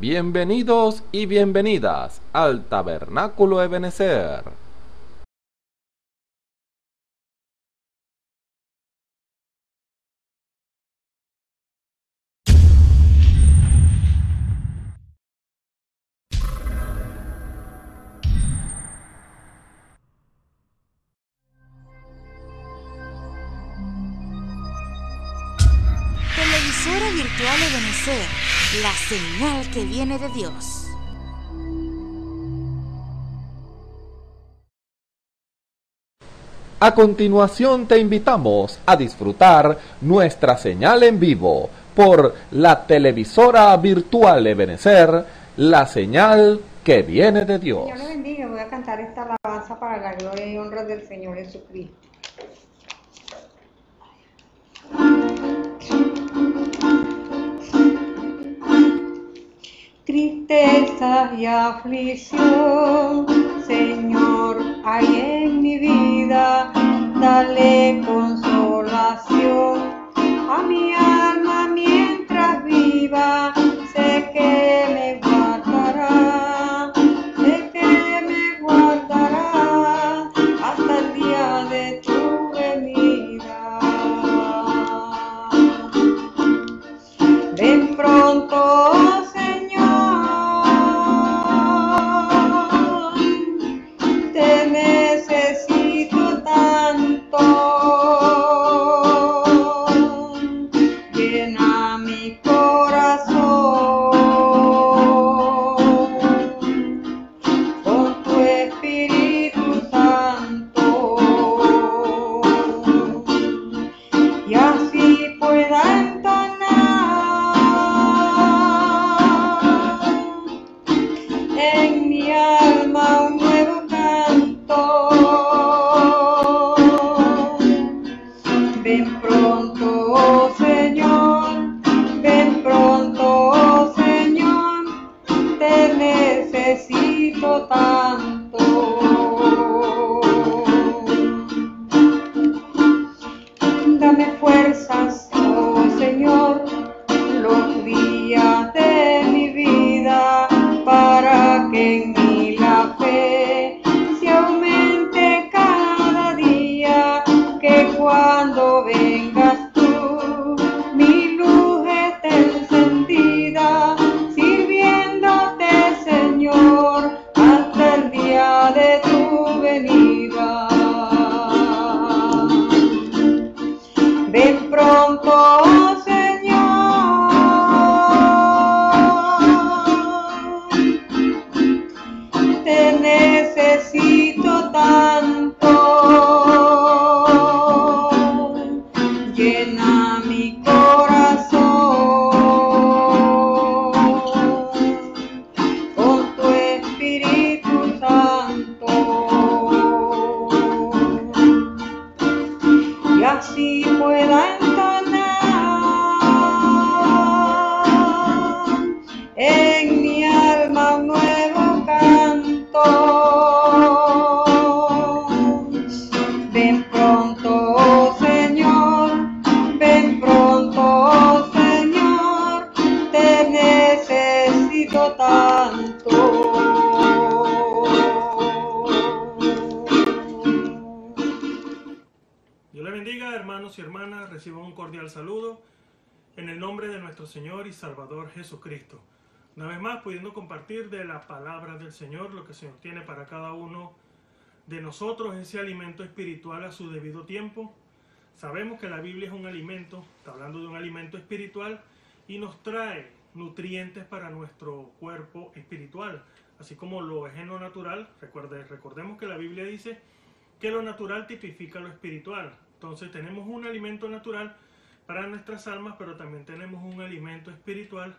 Bienvenidos y bienvenidas al Tabernáculo Ebenezer. Señal que viene de Dios. A continuación te invitamos a disfrutar nuestra señal en vivo por la televisora virtual Ebenezer, la señal que viene de Dios. Dios le bendiga. Voy a cantar esta alabanza para la gloria y honra del Señor Jesucristo. Tristeza y aflicción, Señor, hay en mi vida, dale consolación. A mi alma mientras viva, tanto. Dios le bendiga, hermanos y hermanas, reciban un cordial saludo en el nombre de nuestro Señor y Salvador Jesucristo. Una vez más, pudiendo compartir de la palabra del Señor lo que el Señor tiene para cada uno de nosotros, ese alimento espiritual a su debido tiempo. Sabemos que la Biblia es un alimento, está hablando de un alimento espiritual y nos trae nutrientes para nuestro cuerpo espiritual, así como lo es en lo natural. Recuerde, recordemos que la Biblia dice que lo natural tipifica lo espiritual. Entonces tenemos un alimento natural para nuestras almas, pero también tenemos un alimento espiritual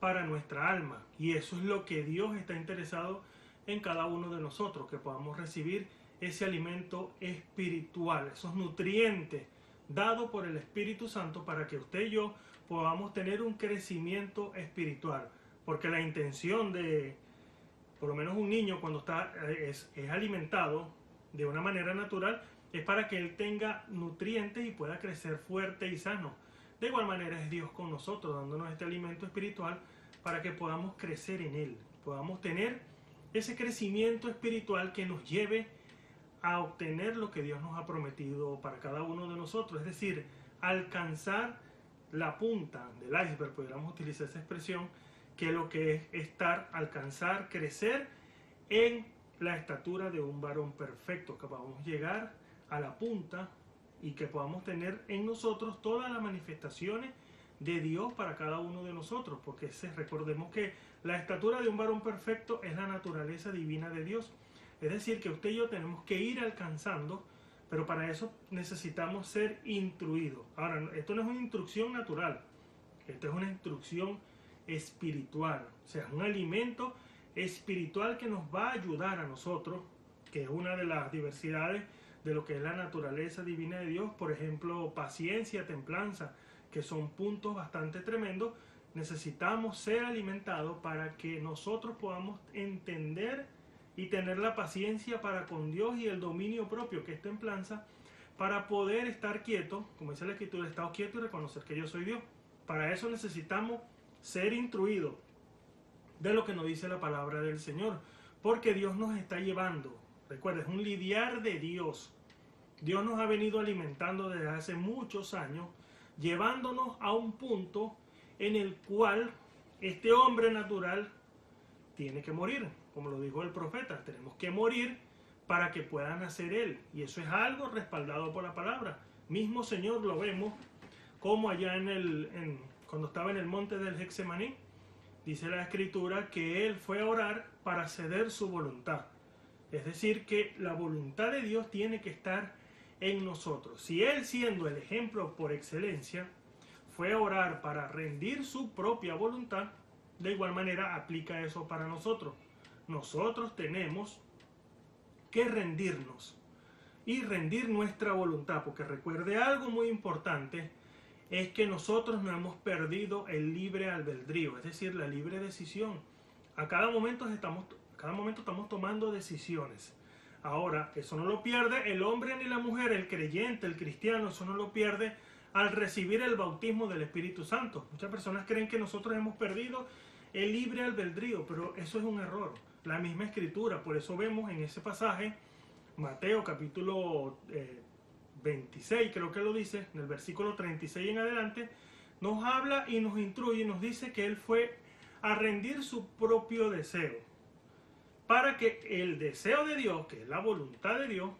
para nuestra alma. Y eso es lo que Dios está interesado en cada uno de nosotros, que podamos recibir ese alimento espiritual, esos nutrientes dados por el Espíritu Santo para que usted y yo podamos tener un crecimiento espiritual. Porque la intención de, por lo menos un niño cuando está, eh, es, es alimentado de una manera natural, es para que él tenga nutrientes y pueda crecer fuerte y sano. De igual manera es Dios con nosotros, dándonos este alimento espiritual para que podamos crecer en Él, podamos tener ese crecimiento espiritual que nos lleve a obtener lo que Dios nos ha prometido para cada uno de nosotros, es decir, alcanzar la punta del iceberg, podríamos utilizar esa expresión, que lo que es estar, alcanzar, crecer en la estatura de un varón perfecto, que podamos llegar a la punta y que podamos tener en nosotros todas las manifestaciones de Dios para cada uno de nosotros, porque recordemos que la estatura de un varón perfecto es la naturaleza divina de Dios. Es decir, que usted y yo tenemos que ir alcanzando, pero para eso necesitamos ser instruidos. Ahora, esto no es una instrucción natural, esto es una instrucción espiritual, o sea, es un alimento espiritual que nos va a ayudar a nosotros, que es una de las diversidades de lo que es la naturaleza divina de Dios, por ejemplo, paciencia, templanza, que son puntos bastante tremendos, necesitamos ser alimentados para que nosotros podamos entender y tener la paciencia para con Dios y el dominio propio, que es templanza, para poder estar quieto, como dice la escritura, estar quieto y reconocer que yo soy Dios. Para eso necesitamos ser instruidos de lo que nos dice la palabra del Señor, porque Dios nos está llevando. Recuerda, es un lidiar de Dios. Dios nos ha venido alimentando desde hace muchos años llevándonos a un punto en el cual este hombre natural tiene que morir, como lo dijo el profeta, tenemos que morir para que pueda nacer él. Y eso es algo respaldado por la palabra. Mismo Señor lo vemos como allá en el, cuando estaba en el monte del Hexemaní, dice la escritura que él fue a orar para ceder su voluntad. Es decir, que la voluntad de Dios tiene que estar en nosotros. Si Él siendo el ejemplo por excelencia, fue a orar para rendir su propia voluntad, de igual manera aplica eso para nosotros. Nosotros tenemos que rendirnos y rendir nuestra voluntad, porque recuerde algo muy importante, es que nosotros no hemos perdido el libre albedrío, es decir, la libre decisión. A cada momento estamos, cada momento estamos tomando decisiones. Ahora, eso no lo pierde el hombre ni la mujer, el creyente, el cristiano, eso no lo pierde al recibir el bautismo del Espíritu Santo. Muchas personas creen que nosotros hemos perdido el libre albedrío, pero eso es un error. La misma escritura, por eso vemos en ese pasaje, Mateo capítulo 26, eh, creo que lo dice, en el versículo 36 en adelante, nos habla y nos instruye y nos dice que él fue a rendir su propio deseo para que el deseo de Dios, que es la voluntad de Dios,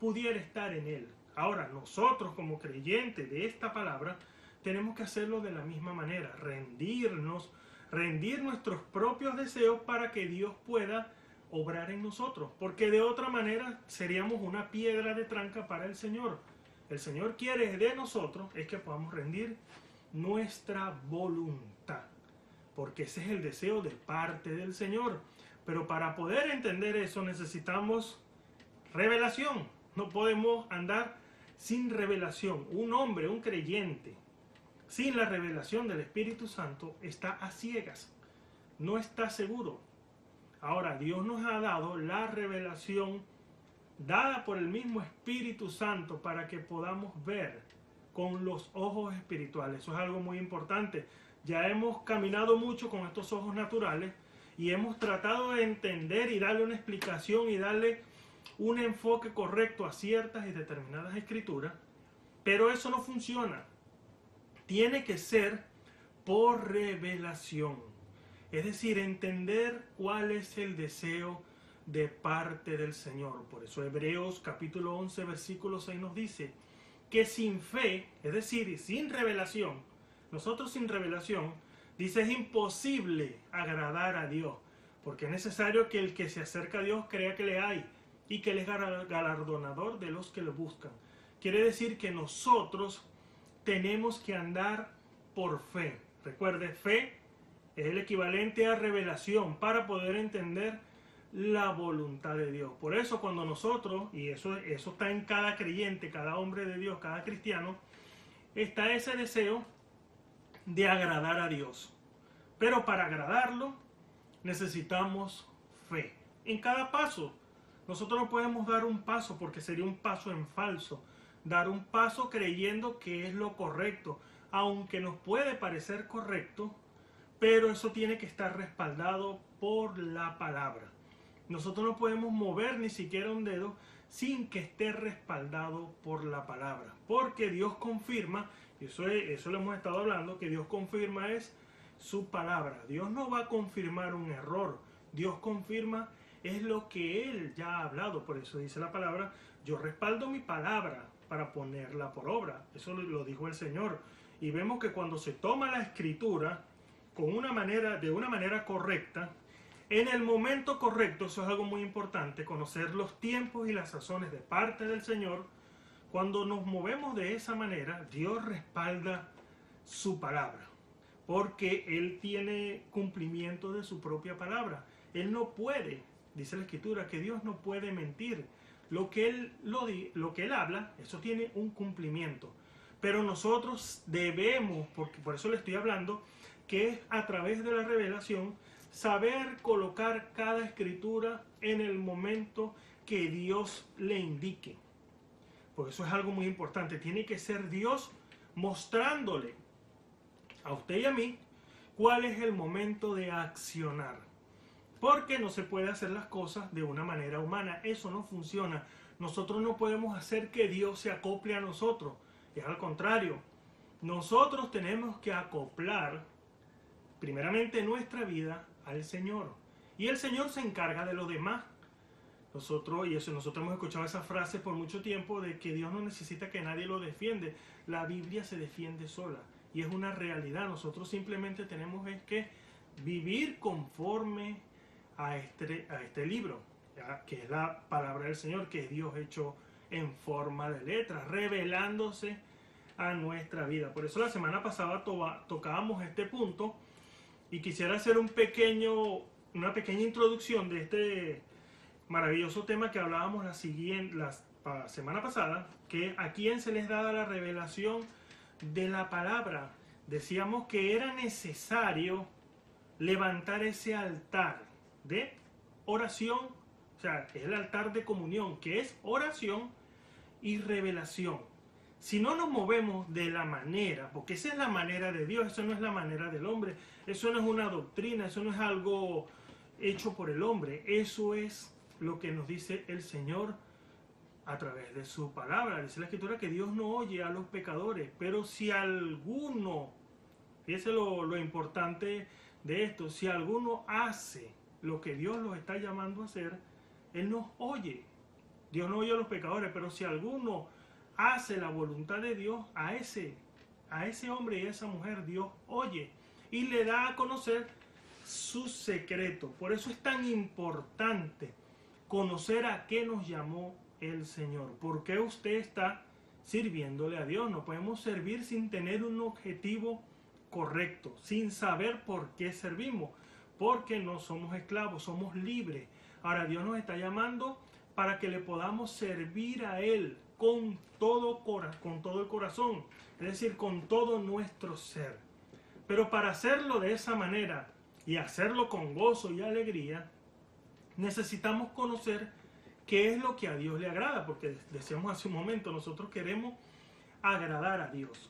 pudiera estar en él. Ahora, nosotros como creyentes de esta palabra, tenemos que hacerlo de la misma manera, rendirnos, rendir nuestros propios deseos para que Dios pueda obrar en nosotros, porque de otra manera seríamos una piedra de tranca para el Señor. El Señor quiere de nosotros es que podamos rendir nuestra voluntad, porque ese es el deseo de parte del Señor. Pero para poder entender eso necesitamos revelación. No podemos andar sin revelación. Un hombre, un creyente, sin la revelación del Espíritu Santo está a ciegas. No está seguro. Ahora, Dios nos ha dado la revelación dada por el mismo Espíritu Santo para que podamos ver con los ojos espirituales. Eso es algo muy importante. Ya hemos caminado mucho con estos ojos naturales, y hemos tratado de entender y darle una explicación y darle un enfoque correcto a ciertas y determinadas escrituras, pero eso no funciona. Tiene que ser por revelación. Es decir, entender cuál es el deseo de parte del Señor. Por eso Hebreos capítulo 11 versículo 6 nos dice que sin fe, es decir, sin revelación, nosotros sin revelación, Dice, es imposible agradar a Dios, porque es necesario que el que se acerca a Dios crea que le hay y que Él es galardonador de los que lo buscan. Quiere decir que nosotros tenemos que andar por fe. Recuerde, fe es el equivalente a revelación para poder entender la voluntad de Dios. Por eso cuando nosotros, y eso, eso está en cada creyente, cada hombre de Dios, cada cristiano, está ese deseo de agradar a Dios. Pero para agradarlo necesitamos fe. En cada paso, nosotros no podemos dar un paso porque sería un paso en falso. Dar un paso creyendo que es lo correcto, aunque nos puede parecer correcto, pero eso tiene que estar respaldado por la palabra. Nosotros no podemos mover ni siquiera un dedo sin que esté respaldado por la palabra, porque Dios confirma, y eso, es- eso lo hemos estado hablando, que Dios confirma es su palabra. Dios no va a confirmar un error, Dios confirma es lo que Él ya ha hablado, por eso dice la palabra, yo respaldo mi palabra para ponerla por obra, eso lo- dijo el Señor. Y vemos que cuando se toma la escritura con una manera, de una manera correcta, en el momento correcto, eso es algo muy importante, conocer los tiempos y las sazones de parte del Señor. Cuando nos movemos de esa manera, Dios respalda su palabra, porque Él tiene cumplimiento de su propia palabra. Él no puede, dice la Escritura, que Dios no puede mentir. Lo que Él, lo, lo que él habla, eso tiene un cumplimiento. Pero nosotros debemos, porque por eso le estoy hablando, que es a través de la revelación, saber colocar cada escritura en el momento que Dios le indique. Porque eso es algo muy importante. Tiene que ser Dios mostrándole a usted y a mí cuál es el momento de accionar. Porque no se puede hacer las cosas de una manera humana. Eso no funciona. Nosotros no podemos hacer que Dios se acople a nosotros. Es al contrario. Nosotros tenemos que acoplar primeramente nuestra vida al Señor. Y el Señor se encarga de lo demás. Nosotros, y eso nosotros hemos escuchado esa frase por mucho tiempo de que Dios no necesita que nadie lo defiende. La Biblia se defiende sola. Y es una realidad. Nosotros simplemente tenemos que vivir conforme a este, a este libro, ¿ya? que es la palabra del Señor, que es Dios hecho en forma de letras, revelándose a nuestra vida. Por eso la semana pasada tocábamos este punto y quisiera hacer un pequeño, una pequeña introducción de este maravilloso tema que hablábamos la, siguiente, la semana pasada, que a quién se les daba la revelación de la palabra. Decíamos que era necesario levantar ese altar de oración, o sea, es el altar de comunión, que es oración y revelación. Si no nos movemos de la manera, porque esa es la manera de Dios, eso no es la manera del hombre, eso no es una doctrina, eso no es algo hecho por el hombre, eso es lo que nos dice el Señor a través de su palabra. Dice la escritura que Dios no oye a los pecadores, pero si alguno, fíjese lo, lo importante de esto, si alguno hace lo que Dios los está llamando a hacer, Él nos oye. Dios no oye a los pecadores, pero si alguno hace la voluntad de Dios, a ese, a ese hombre y a esa mujer Dios oye y le da a conocer su secreto. Por eso es tan importante conocer a qué nos llamó el Señor. ¿Por qué usted está sirviéndole a Dios? No podemos servir sin tener un objetivo correcto, sin saber por qué servimos, porque no somos esclavos, somos libres. Ahora Dios nos está llamando para que le podamos servir a Él con todo, con todo el corazón, es decir, con todo nuestro ser. Pero para hacerlo de esa manera y hacerlo con gozo y alegría, necesitamos conocer qué es lo que a Dios le agrada, porque decíamos hace un momento, nosotros queremos agradar a Dios.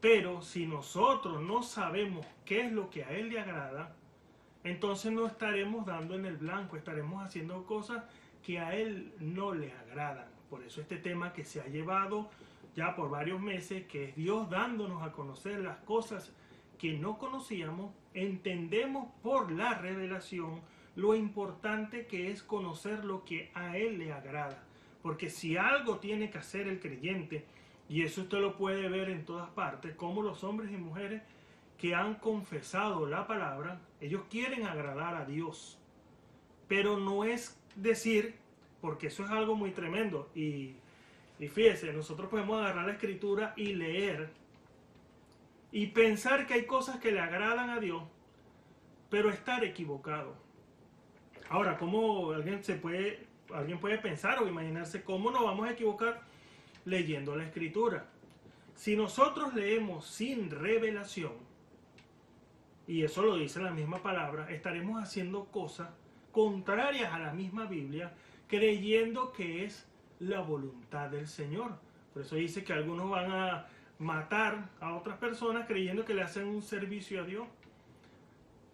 Pero si nosotros no sabemos qué es lo que a Él le agrada, entonces no estaremos dando en el blanco, estaremos haciendo cosas que a Él no le agradan. Por eso este tema que se ha llevado ya por varios meses, que es Dios dándonos a conocer las cosas que no conocíamos, entendemos por la revelación lo importante que es conocer lo que a Él le agrada. Porque si algo tiene que hacer el creyente, y eso usted lo puede ver en todas partes, como los hombres y mujeres que han confesado la palabra, ellos quieren agradar a Dios. Pero no es decir, porque eso es algo muy tremendo, y, y fíjese, nosotros podemos agarrar la escritura y leer y pensar que hay cosas que le agradan a Dios, pero estar equivocado. Ahora, ¿cómo alguien se puede, alguien puede pensar o imaginarse cómo nos vamos a equivocar leyendo la escritura? Si nosotros leemos sin revelación, y eso lo dice la misma palabra, estaremos haciendo cosas contrarias a la misma Biblia, creyendo que es la voluntad del Señor. Por eso dice que algunos van a matar a otras personas creyendo que le hacen un servicio a Dios.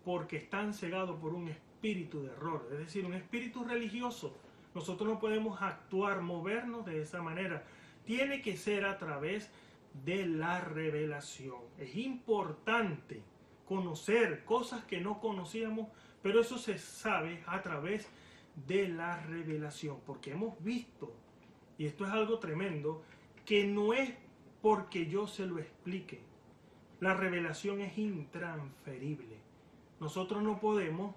porque están cegados por un espíritu de error, es decir, un espíritu religioso. Nosotros no podemos actuar, movernos de esa manera. Tiene que ser a través de la revelación. Es importante conocer cosas que no conocíamos, pero eso se sabe a través de la revelación, porque hemos visto, y esto es algo tremendo, que no es porque yo se lo explique. La revelación es intransferible. Nosotros no podemos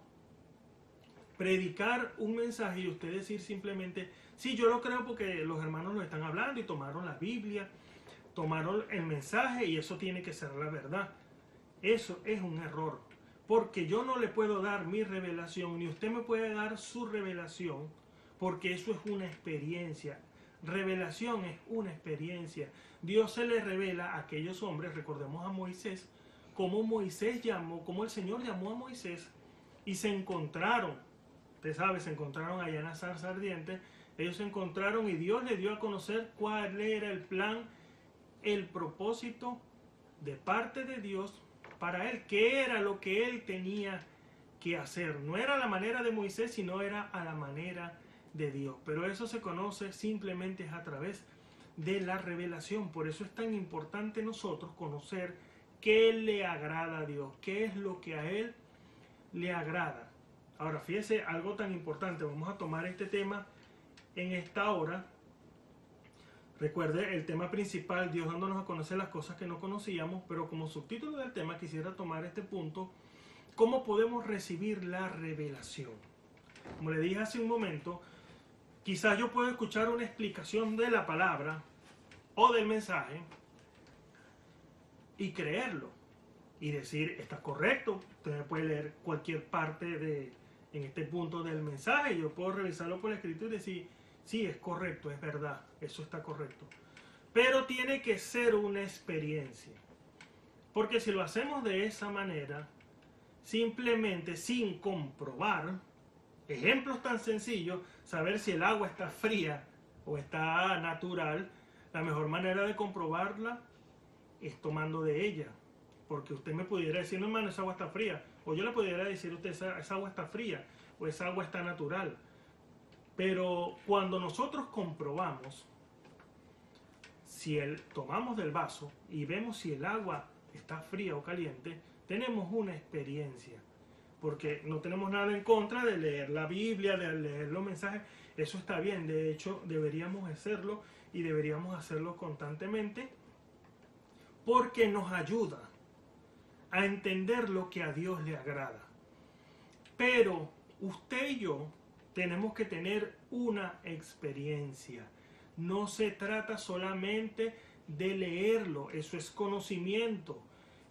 predicar un mensaje y usted decir simplemente, sí, yo lo creo porque los hermanos lo están hablando y tomaron la Biblia, tomaron el mensaje y eso tiene que ser la verdad. Eso es un error, porque yo no le puedo dar mi revelación, ni usted me puede dar su revelación, porque eso es una experiencia. Revelación es una experiencia. Dios se le revela a aquellos hombres, recordemos a Moisés, como Moisés llamó, como el Señor llamó a Moisés y se encontraron, usted sabe, se encontraron allá en la zarza ardiente, ellos se encontraron y Dios le dio a conocer cuál era el plan, el propósito de parte de Dios para él, qué era lo que él tenía que hacer. No era la manera de Moisés, sino era a la manera de Dios. Pero eso se conoce simplemente a través de la revelación. Por eso es tan importante nosotros conocer qué le agrada a Dios, qué es lo que a Él le agrada. Ahora, fíjese algo tan importante, vamos a tomar este tema en esta hora. Recuerde el tema principal, Dios dándonos a conocer las cosas que no conocíamos, pero como subtítulo del tema quisiera tomar este punto, ¿cómo podemos recibir la revelación? Como le dije hace un momento, quizás yo puedo escuchar una explicación de la palabra o del mensaje, y creerlo y decir está correcto. Usted puede leer cualquier parte de en este punto del mensaje. Yo puedo revisarlo por escrito y decir sí es correcto, es verdad, eso está correcto. Pero tiene que ser una experiencia. Porque si lo hacemos de esa manera, simplemente sin comprobar, ejemplos tan sencillos, saber si el agua está fría o está natural, la mejor manera de comprobarla es tomando de ella. Porque usted me pudiera decir, no hermano, esa agua está fría. O yo le pudiera decir a usted, esa, esa agua está fría. O esa agua está natural. Pero cuando nosotros comprobamos, si el, tomamos del vaso y vemos si el agua está fría o caliente, tenemos una experiencia. Porque no tenemos nada en contra de leer la Biblia, de leer los mensajes. Eso está bien. De hecho, deberíamos hacerlo y deberíamos hacerlo constantemente porque nos ayuda a entender lo que a Dios le agrada. Pero usted y yo tenemos que tener una experiencia. No se trata solamente de leerlo, eso es conocimiento.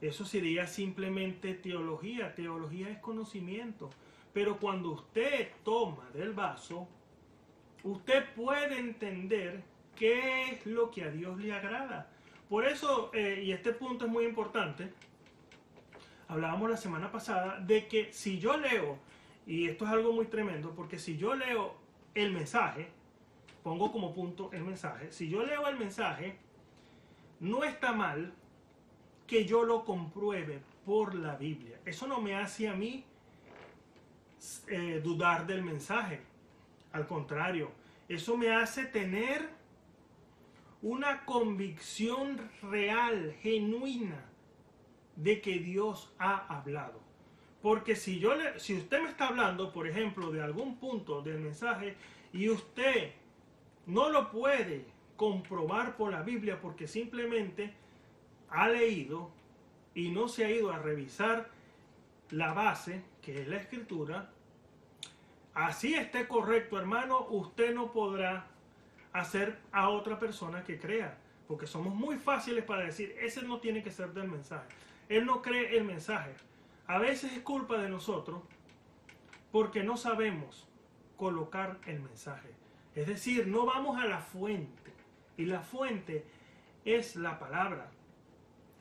Eso sería simplemente teología. Teología es conocimiento. Pero cuando usted toma del vaso, usted puede entender qué es lo que a Dios le agrada. Por eso, eh, y este punto es muy importante, hablábamos la semana pasada de que si yo leo, y esto es algo muy tremendo, porque si yo leo el mensaje, pongo como punto el mensaje, si yo leo el mensaje, no está mal que yo lo compruebe por la Biblia. Eso no me hace a mí eh, dudar del mensaje. Al contrario, eso me hace tener una convicción real, genuina, de que Dios ha hablado. Porque si, yo le, si usted me está hablando, por ejemplo, de algún punto del mensaje y usted no lo puede comprobar por la Biblia porque simplemente ha leído y no se ha ido a revisar la base, que es la escritura, así esté correcto, hermano, usted no podrá hacer a otra persona que crea. Porque somos muy fáciles para decir, ese no tiene que ser del mensaje. Él no cree el mensaje. A veces es culpa de nosotros porque no sabemos colocar el mensaje. Es decir, no vamos a la fuente. Y la fuente es la palabra.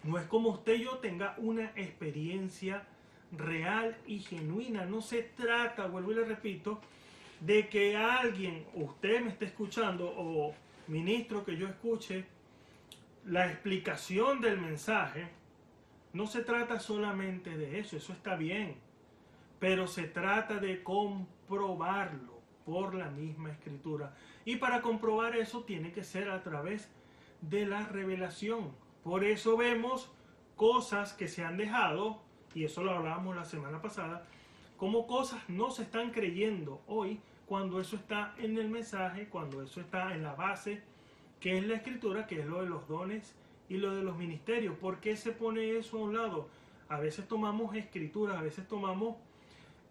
No es como usted y yo tenga una experiencia real y genuina. No se trata, vuelvo y le repito, de que alguien, usted me esté escuchando o ministro que yo escuche la explicación del mensaje, no se trata solamente de eso, eso está bien. pero se trata de comprobarlo por la misma escritura. Y para comprobar eso tiene que ser a través de la revelación. Por eso vemos cosas que se han dejado, y eso lo hablábamos la semana pasada, como cosas no se están creyendo hoy cuando eso está en el mensaje, cuando eso está en la base, que es la escritura, que es lo de los dones y lo de los ministerios. ¿Por qué se pone eso a un lado? A veces tomamos escrituras, a veces tomamos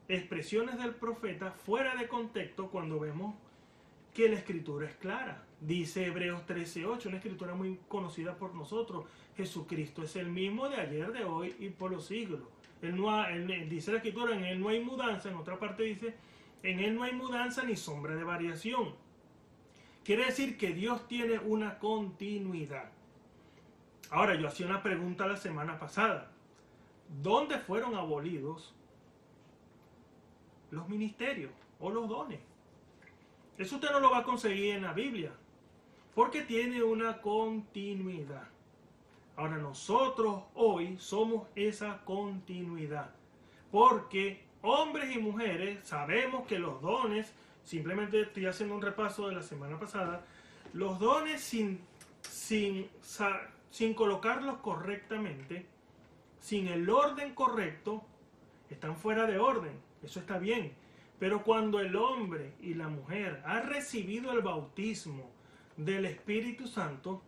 expresiones del profeta fuera de contexto cuando vemos que la escritura es clara. Dice Hebreos 13:8, una escritura muy conocida por nosotros. Jesucristo es el mismo de ayer, de hoy y por los siglos. Él no dice la escritura, en él no hay mudanza. En otra parte dice, en él no hay mudanza ni sombra de variación. Quiere decir que Dios tiene una continuidad. Ahora, yo hacía una pregunta la semana pasada. ¿Dónde fueron abolidos los ministerios o los dones? Eso usted no lo va a conseguir en la Biblia, porque tiene una continuidad. Ahora nosotros hoy somos esa continuidad, porque hombres y mujeres sabemos que los dones, simplemente estoy haciendo un repaso de la semana pasada, los dones sin, sin, sin colocarlos correctamente, sin el orden correcto, están fuera de orden. Eso está bien. Pero cuando el hombre y la mujer han recibido el bautismo del Espíritu Santo,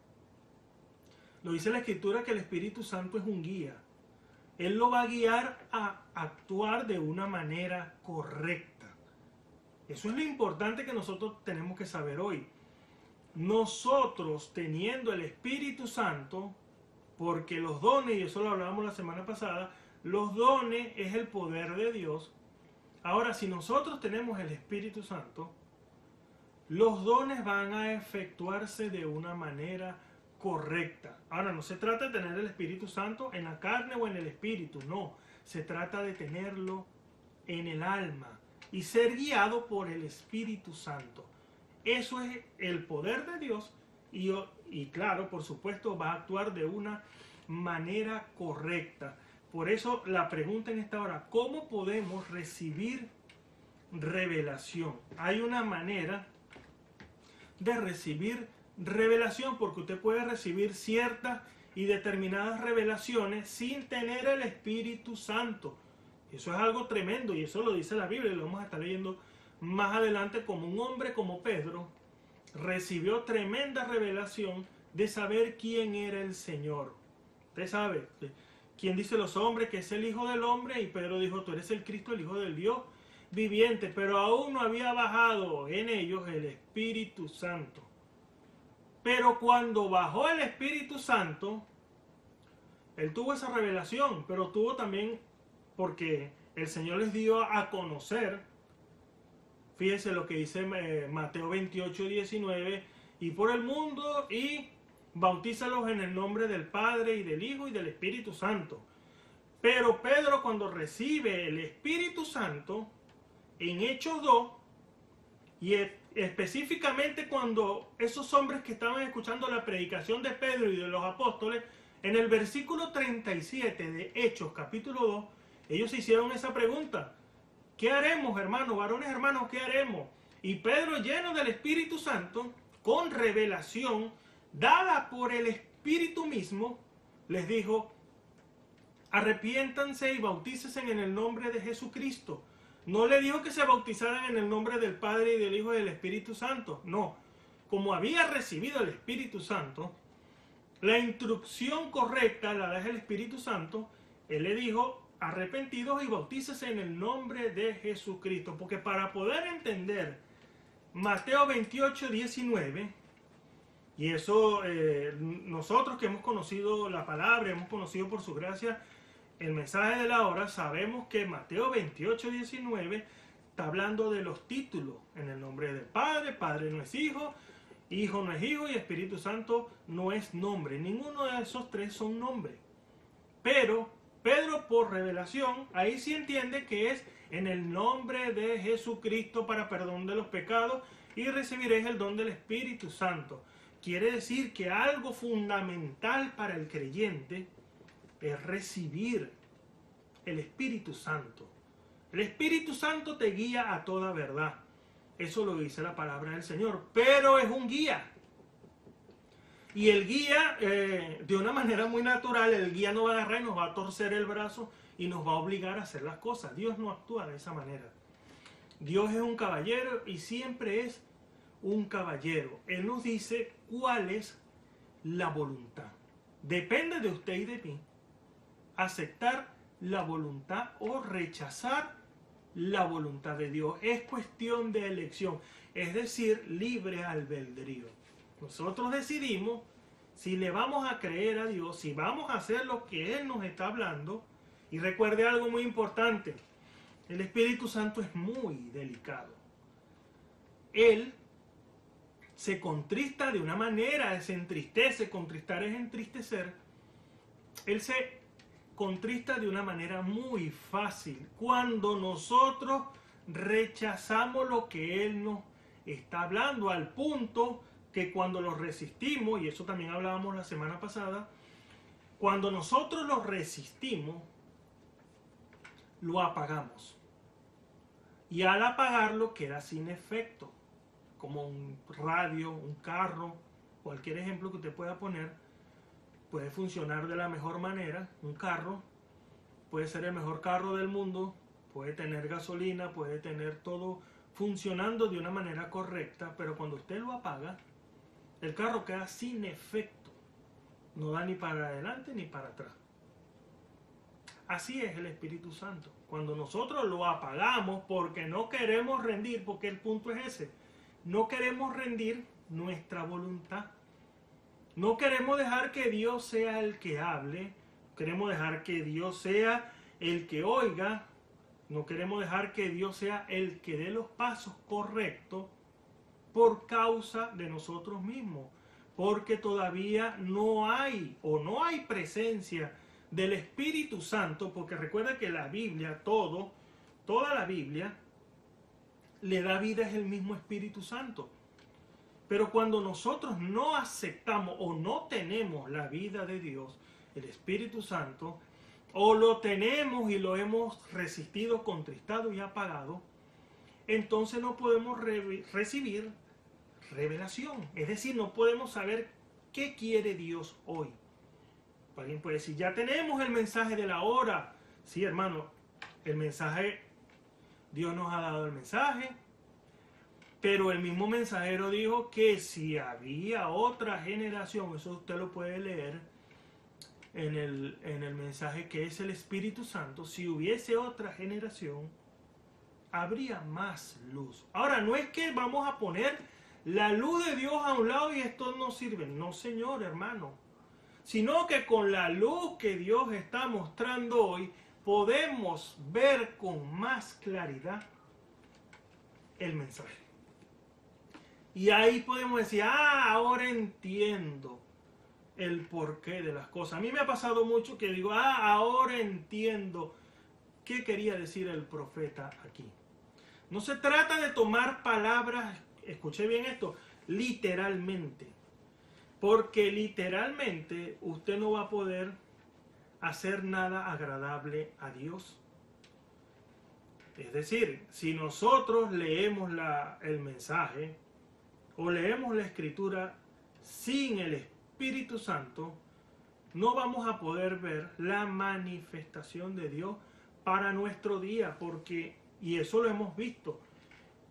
lo dice la Escritura que el Espíritu Santo es un guía. Él lo va a guiar a actuar de una manera correcta. Eso es lo importante que nosotros tenemos que saber hoy. Nosotros teniendo el Espíritu Santo, porque los dones, y eso lo hablábamos la semana pasada, los dones es el poder de Dios Ahora, si nosotros tenemos el Espíritu Santo, los dones van a efectuarse de una manera correcta. Ahora, no se trata de tener el Espíritu Santo en la carne o en el Espíritu, no. Se trata de tenerlo en el alma y ser guiado por el Espíritu Santo. Eso es el poder de Dios y, y claro, por supuesto, va a actuar de una manera correcta. Por eso la pregunta en esta hora, ¿cómo podemos recibir revelación? Hay una manera de recibir revelación porque usted puede recibir ciertas y determinadas revelaciones sin tener el Espíritu Santo. Eso es algo tremendo y eso lo dice la Biblia y lo vamos a estar leyendo más adelante como un hombre como Pedro recibió tremenda revelación de saber quién era el Señor. Usted sabe, ¿Quién dice los hombres que es el Hijo del Hombre? Y Pedro dijo, tú eres el Cristo, el Hijo del Dios viviente, pero aún no había bajado en ellos el Espíritu Santo. Pero cuando bajó el Espíritu Santo, él tuvo esa revelación, pero tuvo también, porque el Señor les dio a conocer, fíjense lo que dice eh, Mateo 28, 19, y por el mundo y bautízalos en el nombre del Padre y del Hijo y del Espíritu Santo. Pero Pedro cuando recibe el Espíritu Santo, en Hechos 2, y específicamente cuando esos hombres que estaban escuchando la predicación de Pedro y de los apóstoles, en el versículo 37 de Hechos capítulo 2, ellos hicieron esa pregunta. ¿Qué haremos, hermanos, varones hermanos, qué haremos? Y Pedro, lleno del Espíritu Santo, con revelación, dada por el Espíritu mismo, les dijo, arrepiéntanse y bautícese en el nombre de Jesucristo. No le dijo que se bautizaran en el nombre del Padre y del Hijo y del Espíritu Santo. No. Como había recibido el Espíritu Santo, la instrucción correcta la da el Espíritu Santo. Él le dijo, arrepentidos y bautícese en el nombre de Jesucristo. Porque para poder entender Mateo 28, 19, y eso, eh, nosotros que hemos conocido la palabra, hemos conocido por su gracia el mensaje de la hora, sabemos que Mateo 28, 19 está hablando de los títulos en el nombre del Padre, Padre no es Hijo, Hijo no es Hijo y Espíritu Santo no es nombre. Ninguno de esos tres son nombres. Pero Pedro por revelación, ahí sí entiende que es en el nombre de Jesucristo para perdón de los pecados y recibiréis el don del Espíritu Santo. Quiere decir que algo fundamental para el creyente es recibir el Espíritu Santo. El Espíritu Santo te guía a toda verdad. Eso lo dice la palabra del Señor. Pero es un guía. Y el guía, eh, de una manera muy natural, el guía no va a agarrar y nos va a torcer el brazo y nos va a obligar a hacer las cosas. Dios no actúa de esa manera. Dios es un caballero y siempre es un caballero. Él nos dice cuál es la voluntad. Depende de usted y de mí aceptar la voluntad o rechazar la voluntad de Dios. Es cuestión de elección, es decir, libre albedrío. Nosotros decidimos si le vamos a creer a Dios, si vamos a hacer lo que Él nos está hablando. Y recuerde algo muy importante, el Espíritu Santo es muy delicado. Él se contrista de una manera, se entristece, contristar es entristecer. Él se contrista de una manera muy fácil cuando nosotros rechazamos lo que Él nos está hablando al punto que cuando lo resistimos, y eso también hablábamos la semana pasada, cuando nosotros lo resistimos, lo apagamos y al apagarlo queda sin efecto, como un radio, un carro, cualquier ejemplo que usted pueda poner, puede funcionar de la mejor manera. Un carro puede ser el mejor carro del mundo, puede tener gasolina, puede tener todo funcionando de una manera correcta, pero cuando usted lo apaga, el carro queda sin efecto. No da ni para adelante ni para atrás. Así es el Espíritu Santo. Cuando nosotros lo apagamos porque no queremos rendir, porque el punto es ese, no queremos rendir nuestra voluntad. No queremos dejar que Dios sea el que hable, queremos dejar que Dios sea el que oiga, no queremos dejar que Dios sea el que dé los pasos correctos por causa de nosotros mismos, porque todavía no hay o no hay presencia del Espíritu Santo, porque recuerda que la Biblia, todo, toda la Biblia, le da vida es el mismo Espíritu Santo. Pero cuando nosotros no aceptamos o no tenemos la vida de Dios, el Espíritu Santo, o lo tenemos y lo hemos resistido, contristado y apagado, entonces no podemos recibir revelación. Es decir, no podemos saber qué quiere Dios hoy. Alguien puede decir, ya tenemos el mensaje de la hora. Sí, hermano, el mensaje, Dios nos ha dado el mensaje, pero el mismo mensajero dijo que si había otra generación, eso usted lo puede leer en el, en el mensaje que es el Espíritu Santo, si hubiese otra generación, habría más luz. Ahora, no es que vamos a poner la luz de Dios a un lado y esto no sirve. No, señor, hermano sino que con la luz que Dios está mostrando hoy podemos ver con más claridad el mensaje. Y ahí podemos decir, ah, ahora entiendo el porqué de las cosas. A mí me ha pasado mucho que digo, ah, ahora entiendo qué quería decir el profeta aquí. No se trata de tomar palabras, escuché bien esto, literalmente. Porque literalmente usted no va a poder hacer nada agradable a Dios. Es decir, si nosotros leemos el mensaje o leemos la escritura sin el Espíritu Santo, no vamos a poder ver la manifestación de Dios para nuestro día, porque, y eso lo hemos visto,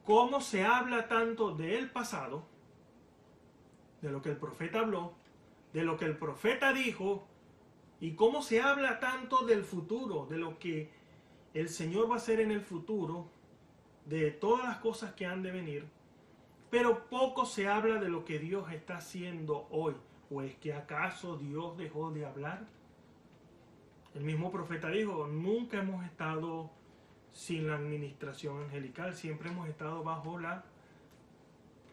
cómo se habla tanto del pasado, de lo que el profeta habló, de lo que el profeta dijo y cómo se habla tanto del futuro, de lo que el Señor va a hacer en el futuro, de todas las cosas que han de venir, pero poco se habla de lo que Dios está haciendo hoy. ¿O es que acaso Dios dejó de hablar? El mismo profeta dijo, nunca hemos estado sin la administración angelical, siempre hemos estado bajo la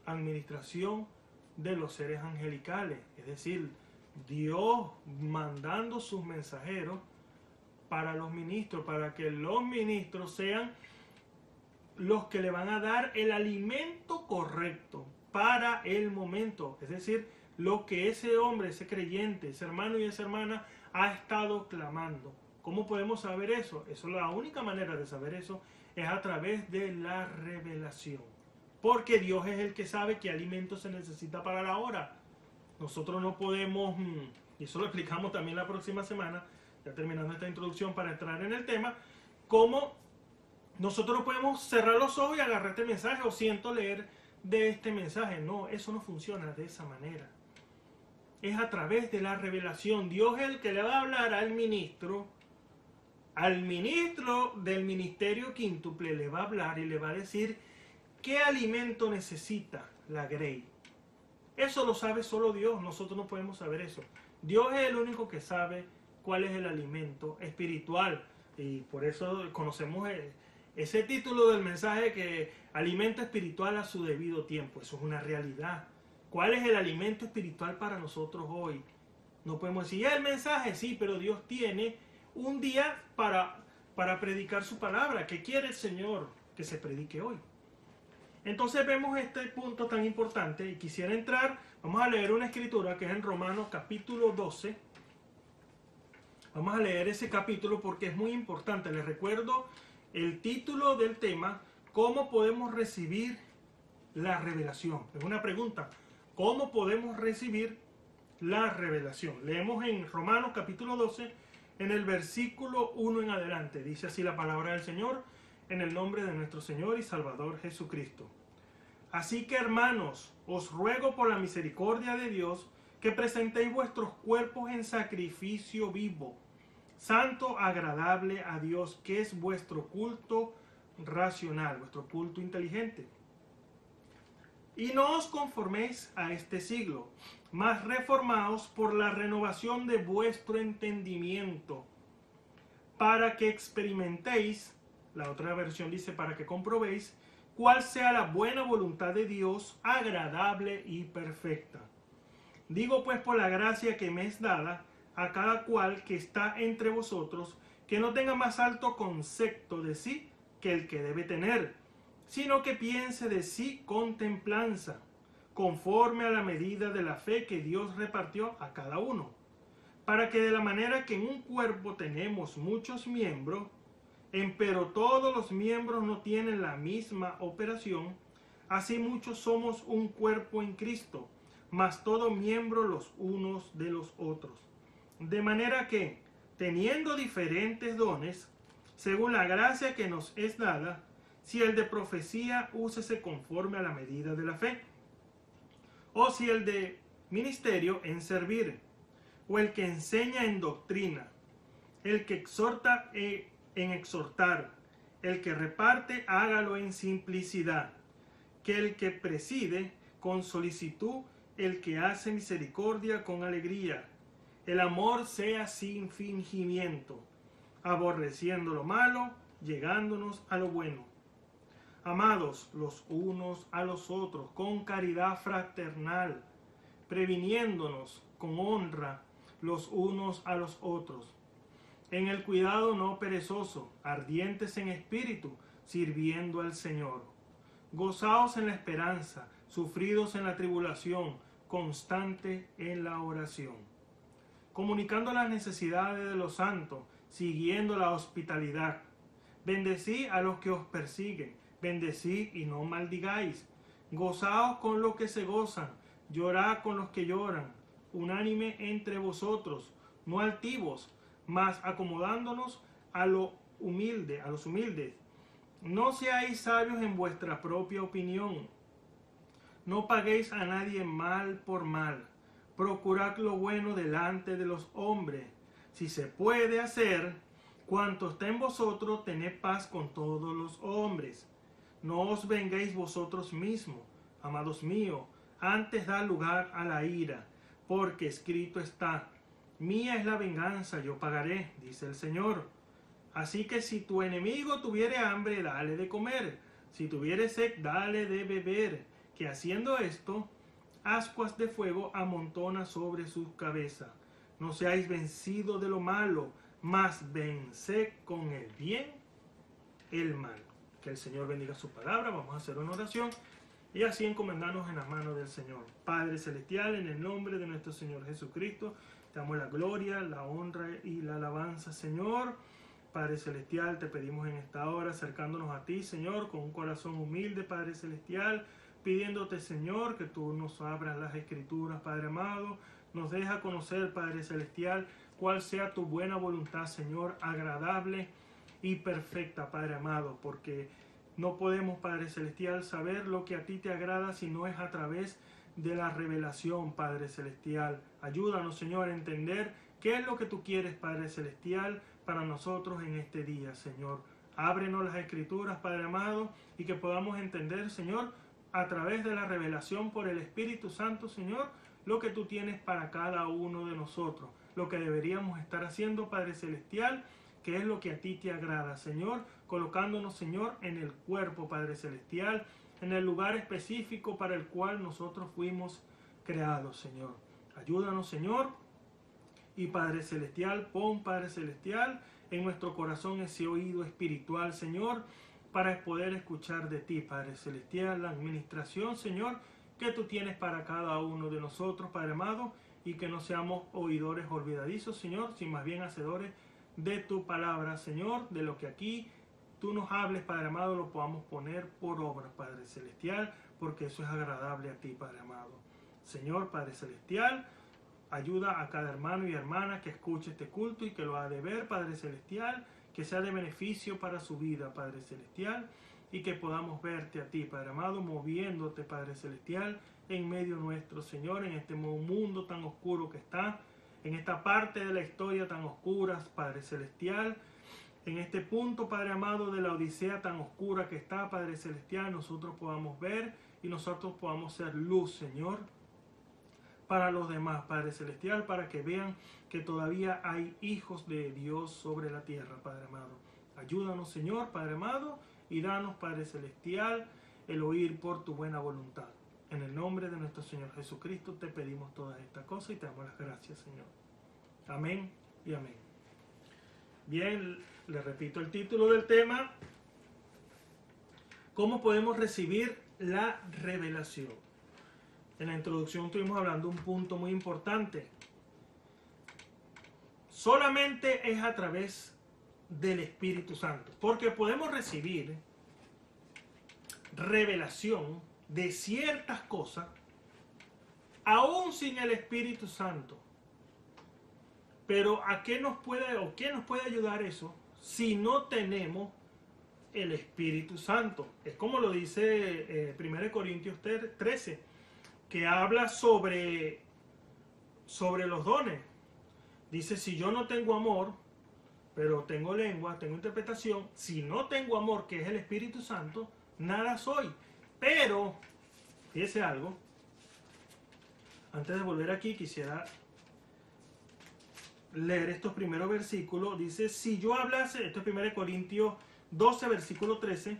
administración de los seres angelicales, es decir, Dios mandando sus mensajeros para los ministros, para que los ministros sean los que le van a dar el alimento correcto para el momento, es decir, lo que ese hombre, ese creyente, ese hermano y esa hermana ha estado clamando. ¿Cómo podemos saber eso? Eso la única manera de saber eso es a través de la revelación. Porque Dios es el que sabe qué alimento se necesita para la hora. Nosotros no podemos, mm, y eso lo explicamos también la próxima semana, ya terminando esta introducción para entrar en el tema, cómo nosotros no podemos cerrar los ojos y agarrar este mensaje o siento leer de este mensaje. No, eso no funciona de esa manera. Es a través de la revelación. Dios es el que le va a hablar al ministro al ministro del ministerio quíntuple le va a hablar y le va a decir qué alimento necesita la Grey. Eso lo sabe solo Dios, nosotros no podemos saber eso. Dios es el único que sabe cuál es el alimento espiritual y por eso conocemos eh, ese título del mensaje que alimento espiritual a su debido tiempo. Eso es una realidad. ¿Cuál es el alimento espiritual para nosotros hoy? No podemos decir, el mensaje sí, pero Dios tiene un día para, para predicar su palabra. ¿Qué quiere el Señor que se predique hoy? Entonces vemos este punto tan importante y quisiera entrar, vamos a leer una escritura que es en Romanos capítulo 12. Vamos a leer ese capítulo porque es muy importante. Les recuerdo el título del tema, ¿cómo podemos recibir la revelación? Es una pregunta. ¿Cómo podemos recibir la revelación? Leemos en Romanos capítulo 12, en el versículo 1 en adelante. Dice así la palabra del Señor en el nombre de nuestro Señor y Salvador Jesucristo. Así que hermanos, os ruego por la misericordia de Dios que presentéis vuestros cuerpos en sacrificio vivo, santo, agradable a Dios, que es vuestro culto racional, vuestro culto inteligente. Y no os conforméis a este siglo, mas reformaos por la renovación de vuestro entendimiento, para que experimentéis, la otra versión dice, para que comprobéis cuál sea la buena voluntad de Dios, agradable y perfecta. Digo pues por la gracia que me es dada a cada cual que está entre vosotros, que no tenga más alto concepto de sí que el que debe tener, sino que piense de sí con templanza conforme a la medida de la fe que Dios repartió a cada uno, para que de la manera que en un cuerpo tenemos muchos miembros, pero todos los miembros no tienen la misma operación, así muchos somos un cuerpo en Cristo, mas todos miembros los unos de los otros. De manera que, teniendo diferentes dones, según la gracia que nos es dada, si el de profecía úsese conforme a la medida de la fe o si el de ministerio en servir, o el que enseña en doctrina, el que exhorta e, en exhortar, el que reparte hágalo en simplicidad, que el que preside con solicitud, el que hace misericordia con alegría, el amor sea sin fingimiento, aborreciendo lo malo, llegándonos a lo bueno Amados los unos a los otros con caridad fraternal, previniéndonos con honra los unos a los otros. En el cuidado no perezoso, ardientes en espíritu, sirviendo al Señor. Gozaos en la esperanza, sufridos en la tribulación, constante en la oración. Comunicando las necesidades de los santos, siguiendo la hospitalidad. Bendecí a los que os persiguen bendecid y no maldigáis, gozaos con los que se gozan, llorad con los que lloran, unánime entre vosotros, no altivos, mas acomodándonos a lo humilde, a los humildes. No seáis sabios en vuestra propia opinión. No paguéis a nadie mal por mal. Procurad lo bueno delante de los hombres. Si se puede hacer, cuanto está en vosotros, tened paz con todos los hombres. No os vengáis vosotros mismos, amados míos, antes da lugar a la ira, porque escrito está, mía es la venganza, yo pagaré, dice el Señor. Así que si tu enemigo tuviere hambre, dale de comer, si tuviere sed, dale de beber, que haciendo esto, ascuas de fuego amontona sobre su cabeza. No seáis vencidos de lo malo, mas venced con el bien el mal. Que el Señor bendiga su palabra. Vamos a hacer una oración y así encomendarnos en las manos del Señor. Padre Celestial, en el nombre de nuestro Señor Jesucristo, te damos la gloria, la honra y la alabanza, Señor. Padre Celestial, te pedimos en esta hora, acercándonos a ti, Señor, con un corazón humilde, Padre Celestial, pidiéndote, Señor, que tú nos abras las escrituras, Padre amado, nos deja conocer, Padre Celestial, cuál sea tu buena voluntad, Señor, agradable y perfecta, Padre amado, porque no podemos, Padre Celestial, saber lo que a ti te agrada si no es a través de la revelación, Padre Celestial. Ayúdanos, Señor, a entender qué es lo que tú quieres, Padre Celestial, para nosotros en este día, Señor. Ábrenos las escrituras, Padre amado, y que podamos entender, Señor, a través de la revelación por el Espíritu Santo, Señor, lo que tú tienes para cada uno de nosotros, lo que deberíamos estar haciendo, Padre Celestial, que es lo que a ti te agrada, Señor, colocándonos, Señor, en el cuerpo, Padre Celestial, en el lugar específico para el cual nosotros fuimos creados, Señor. Ayúdanos, Señor, y Padre Celestial, pon Padre Celestial en nuestro corazón ese oído espiritual, Señor, para poder escuchar de ti, Padre Celestial, la administración, Señor, que tú tienes para cada uno de nosotros, Padre amado, y que no seamos oidores olvidadizos, Señor, sino más bien hacedores de tu palabra, Señor, de lo que aquí tú nos hables, Padre amado, lo podamos poner por obra, Padre Celestial, porque eso es agradable a ti, Padre amado. Señor, Padre Celestial, Ayuda a cada hermano y hermana que escuche este culto y que lo ha de ver, Padre Celestial, que sea de beneficio para su vida, Padre Celestial, y que podamos verte a ti, Padre amado, moviéndote, Padre Celestial, en medio nuestro, Señor, en este mundo tan oscuro que está, en esta parte de la historia tan oscura, Padre Celestial, en este punto, Padre amado, de la Odisea tan oscura que está, Padre Celestial, nosotros podamos ver y nosotros podamos ser luz, Señor para los demás, Padre Celestial, para que vean que todavía hay hijos de Dios sobre la tierra, Padre amado. Ayúdanos, Señor, Padre amado, y danos, Padre Celestial, el oír por tu buena voluntad. En el nombre de nuestro Señor Jesucristo te pedimos todas estas cosas y te damos las gracias, Señor. Amén y amén. Bien, le repito el título del tema. ¿Cómo podemos recibir la revelación? En la introducción estuvimos hablando de un punto muy importante. Solamente es a través del Espíritu Santo. Porque podemos recibir revelación de ciertas cosas aún sin el Espíritu Santo. Pero ¿a qué nos puede o qué nos puede ayudar eso si no tenemos el Espíritu Santo? Es como lo dice eh, 1 Corintios 13 que habla sobre, sobre los dones. Dice, si yo no tengo amor, pero tengo lengua, tengo interpretación, si no tengo amor, que es el Espíritu Santo, nada soy. Pero, fíjese algo, antes de volver aquí quisiera leer estos primeros versículos. Dice, si yo hablase, esto es 1 Corintios 12, versículo 13,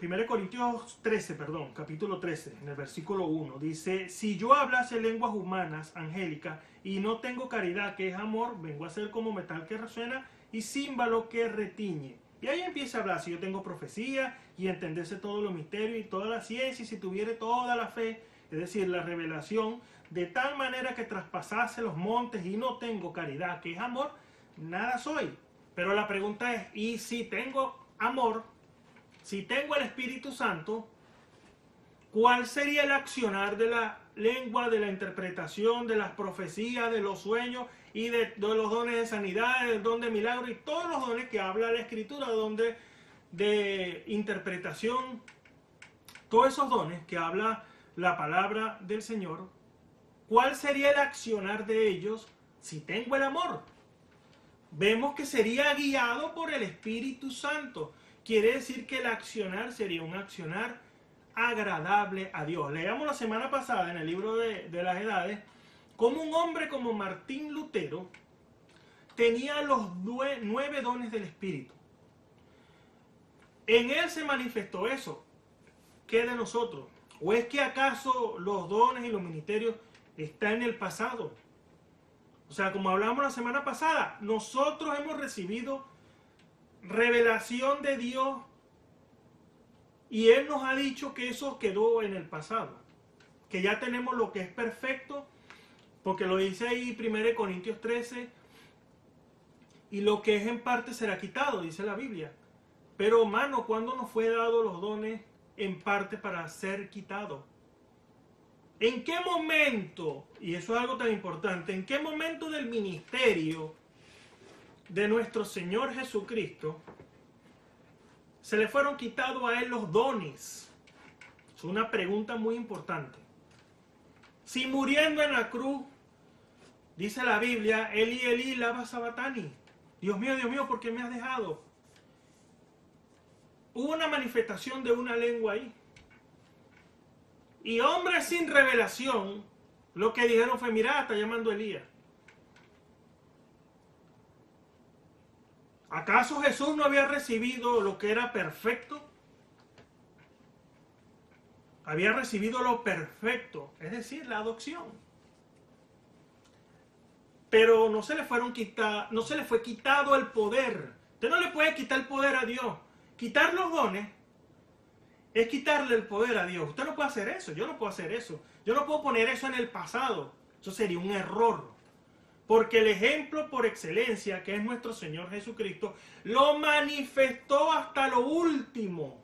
1 Corintios 13, perdón, capítulo 13, en el versículo 1, dice, si yo hablase lenguas humanas, angélicas, y no tengo caridad, que es amor, vengo a ser como metal que resuena y címbalo que retiñe. Y ahí empieza a hablar, si yo tengo profecía y entenderse todo lo misterio y toda la ciencia, y si tuviere toda la fe, es decir, la revelación, de tal manera que traspasase los montes y no tengo caridad, que es amor, nada soy. Pero la pregunta es, ¿y si tengo amor, si tengo el Espíritu Santo, ¿cuál sería el accionar de la lengua, de la interpretación, de las profecías, de los sueños y de, los dones de sanidad, del don de milagro y todos los dones que habla la Escritura, donde de interpretación, todos esos dones que habla la palabra del Señor, ¿cuál sería el accionar de ellos si tengo el amor? Vemos que sería guiado por el Espíritu Santo quiere decir que el accionar sería un accionar agradable a Dios. Leamos la semana pasada en el libro de, las edades como un hombre como Martín Lutero tenía los nueve dones del Espíritu. En él se manifestó eso. ¿Qué de nosotros? ¿O es que acaso los dones y los ministerios están en el pasado? O sea, como hablamos la semana pasada, nosotros hemos recibido revelación de Dios y Él nos ha dicho que eso quedó en el pasado, que ya tenemos lo que es perfecto, porque lo dice ahí 1 Corintios 13, y lo que es en parte será quitado, dice la Biblia. Pero, mano, ¿cuándo nos fue dado los dones en parte para ser quitado? ¿En qué momento, y eso es algo tan importante, en qué momento del ministerio de nuestro Señor Jesucristo se le fueron quitados a él los dones? Es una pregunta muy importante. Si muriendo en la cruz, dice la Biblia, Eli, Eli, lava sabatani. Dios mío, Dios mío, ¿por qué me has dejado? Hubo una manifestación de una lengua ahí. Y hombres sin revelación, lo que dijeron fue, mira, está llamando Elías. ¿Acaso Jesús no había recibido lo que era perfecto? Había recibido lo perfecto, es decir, la adopción. Pero no se le fueron quitar, no se le fue quitado el poder. Usted no le puede quitar el poder a Dios. Quitar los dones es quitarle el poder a Dios. Usted no puede hacer eso, yo no puedo hacer eso. Yo no puedo poner eso en el pasado. Eso sería un error. Porque el ejemplo por excelencia, que es nuestro Señor Jesucristo, lo manifestó hasta lo último.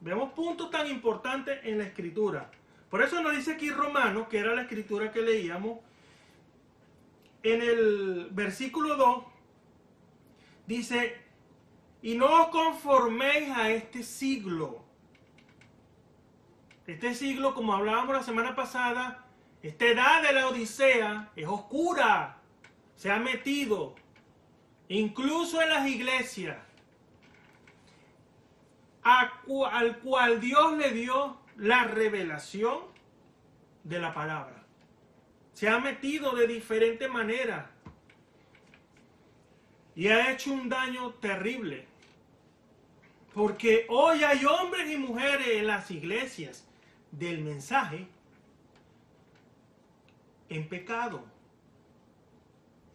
Vemos puntos tan importantes en la escritura. Por eso nos dice aquí Romanos, que era la escritura que leíamos, en el versículo 2, dice, y no os conforméis a este siglo. Este siglo, como hablábamos la semana pasada, esta edad de la Odisea es oscura. Se ha metido, incluso en las iglesias, al cual Dios le dio la revelación de la palabra. Se ha metido de diferente manera y ha hecho un daño terrible. Porque hoy hay hombres y mujeres en las iglesias del mensaje en pecado.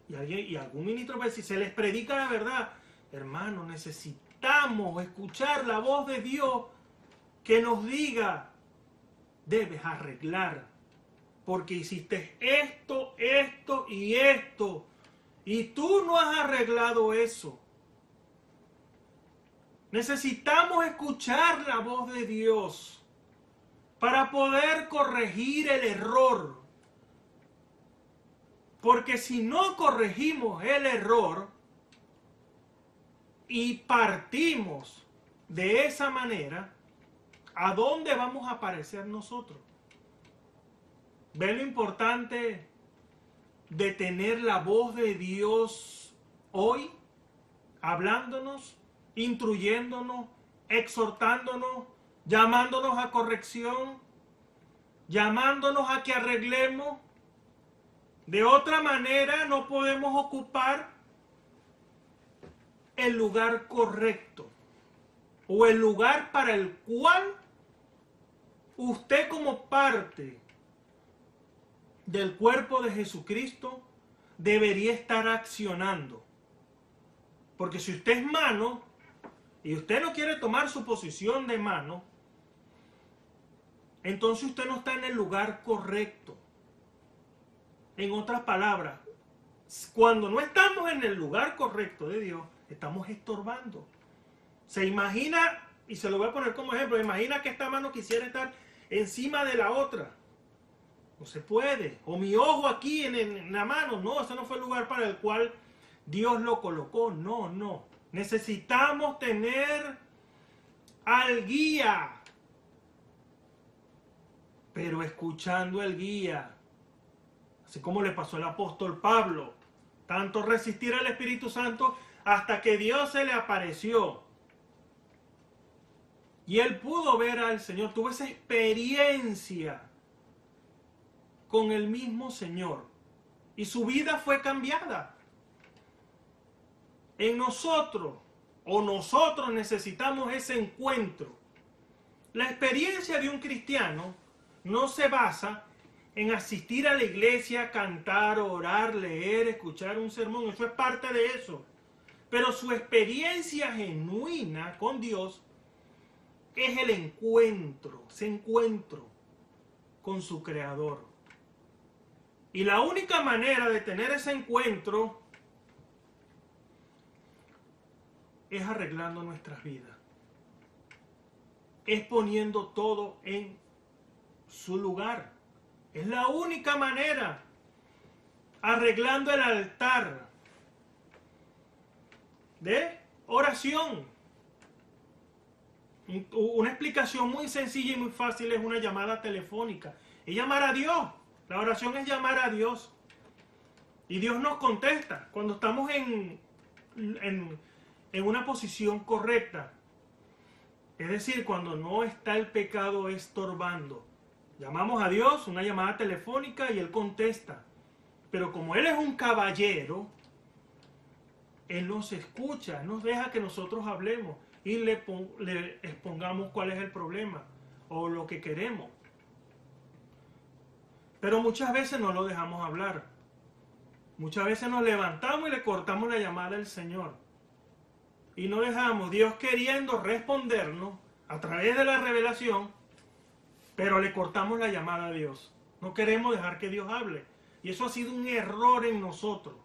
Y, alguien, y algún ministro a decir, se les predica la verdad. Hermano, necesitamos escuchar la voz de Dios que nos diga, debes arreglar, porque hiciste esto, esto y esto, y tú no has arreglado eso. Necesitamos escuchar la voz de Dios para poder corregir el error. Porque si no corregimos el error y partimos de esa manera, ¿a dónde vamos a aparecer nosotros? ¿Ve lo importante de tener la voz de Dios hoy hablándonos? Instruyéndonos, exhortándonos, llamándonos a corrección, llamándonos a que arreglemos. De otra manera no podemos ocupar el lugar correcto o el lugar para el cual usted como parte del cuerpo de Jesucristo debería estar accionando. Porque si usted es mano, y usted no quiere tomar su posición de mano, entonces usted no está en el lugar correcto. En otras palabras, cuando no estamos en el lugar correcto de Dios, estamos estorbando. Se imagina, y se lo voy a poner como ejemplo, imagina que esta mano quisiera estar encima de la otra. No se puede. O mi ojo aquí en, la mano. No, ese no fue el lugar para el cual Dios lo colocó. No, no. Necesitamos tener al guía, pero escuchando el guía. Así como le pasó al apóstol Pablo. Tanto resistir al Espíritu Santo hasta que Dios se le apareció. Y él pudo ver al Señor, tuvo esa experiencia con el mismo Señor. Y su vida fue cambiada. En nosotros o nosotros necesitamos ese encuentro. La experiencia de un cristiano no se basa en asistir a la iglesia, cantar, orar, leer, escuchar un sermón. Eso es parte de eso. Pero su experiencia genuina con Dios es el encuentro, ese encuentro con su creador. Y la única manera de tener ese encuentro es arreglando nuestras vidas. Es poniendo todo en su lugar. Es la única manera. Arreglando el altar de oración. Una explicación muy sencilla y muy fácil es una llamada telefónica. Es llamar a Dios. La oración es llamar a Dios. Y Dios nos contesta cuando estamos en, en, en una posición correcta. Es decir, cuando no está el pecado estorbando. Llamamos a Dios, una llamada telefónica y Él contesta. Pero como Él es un caballero, Él nos escucha, nos deja que nosotros hablemos y le, le expongamos cuál es el problema o lo que queremos. Pero muchas veces no lo dejamos hablar. Muchas veces nos levantamos y le cortamos la llamada al Señor. Y no dejamos, Dios queriendo respondernos a través de la revelación, pero le cortamos la llamada a Dios. No queremos dejar que Dios hable. Y eso ha sido un error en nosotros.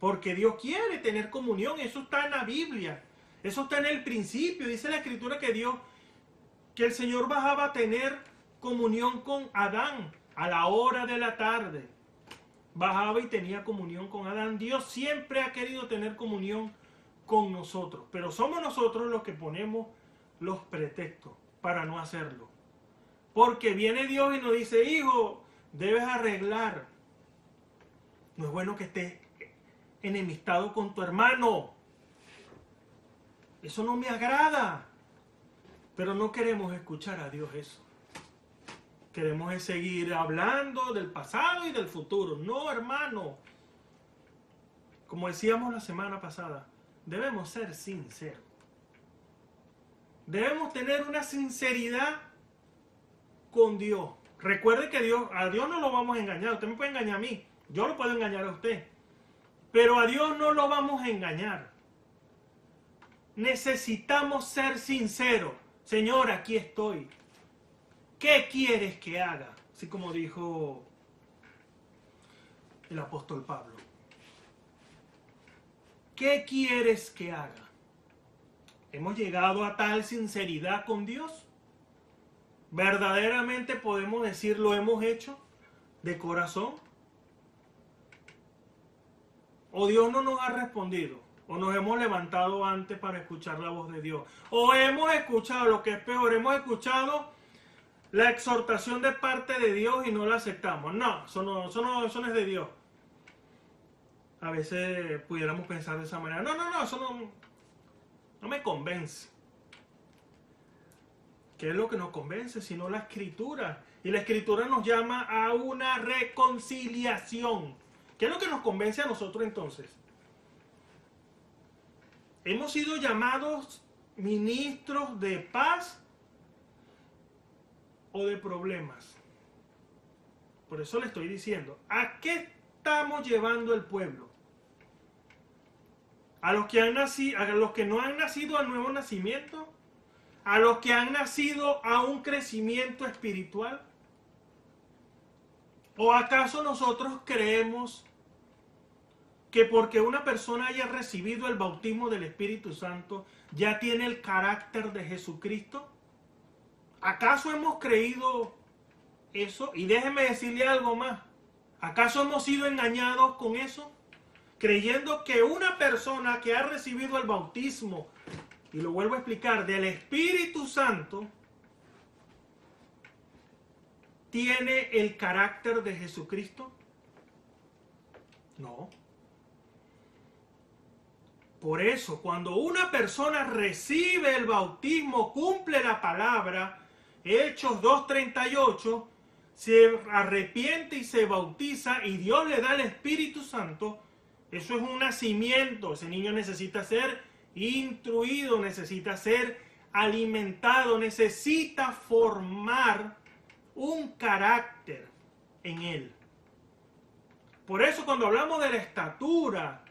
Porque Dios quiere tener comunión. Eso está en la Biblia. Eso está en el principio. Dice la escritura que Dios, que el Señor bajaba a tener comunión con Adán a la hora de la tarde. Bajaba y tenía comunión con Adán. Dios siempre ha querido tener comunión con nosotros. Pero somos nosotros los que ponemos los pretextos para no hacerlo. Porque viene Dios y nos dice, hijo, debes arreglar. No es bueno que estés enemistado con tu hermano. Eso no me agrada. Pero no queremos escuchar a Dios eso. Queremos seguir hablando del pasado y del futuro. No, hermano. Como decíamos la semana pasada, debemos ser sinceros. Debemos tener una sinceridad con Dios. Recuerde que Dios, a Dios no lo vamos a engañar. Usted me puede engañar a mí. Yo lo puedo engañar a usted. Pero a Dios no lo vamos a engañar. Necesitamos ser sinceros. Señor, aquí estoy. ¿Qué quieres que haga? Así como dijo el apóstol Pablo. ¿Qué quieres que haga? ¿Hemos llegado a tal sinceridad con Dios? ¿Verdaderamente podemos decir lo hemos hecho de corazón? ¿O Dios no nos ha respondido? ¿O nos hemos levantado antes para escuchar la voz de Dios? ¿O hemos escuchado, lo que es peor, hemos escuchado la exhortación de parte de Dios y no la aceptamos? No, eso no, eso de Dios. A veces pudiéramos pensar de esa manera. No, no, no, eso no, no me convence. ¿Qué es lo que nos convence? Sino la escritura. Y la escritura nos llama a una reconciliación. ¿Qué es lo que nos convence a nosotros entonces? Hemos sido llamados ministros de paz o de problemas. Por eso le estoy diciendo, ¿a qué estamos llevando el pueblo? A los que han a los que no han nacido al nuevo nacimiento, a los que han nacido a un crecimiento espiritual? ¿O acaso nosotros creemos que porque una persona haya recibido el bautismo del Espíritu Santo ya tiene el carácter de Jesucristo? ¿Acaso hemos creído eso? Y déjeme decirle algo más. ¿Acaso hemos sido engañados con eso? Creyendo que una persona que ha recibido el bautismo y lo vuelvo a explicar, del Espíritu Santo, ¿tiene el carácter de Jesucristo? No. Por eso, cuando una persona recibe el bautismo, cumple la palabra, Hechos 2.38, se arrepiente y se bautiza y Dios le da el Espíritu Santo, eso es un nacimiento, ese niño necesita ser instruido, necesita ser alimentado, necesita formar un carácter en él. Por eso cuando hablamos de la estatura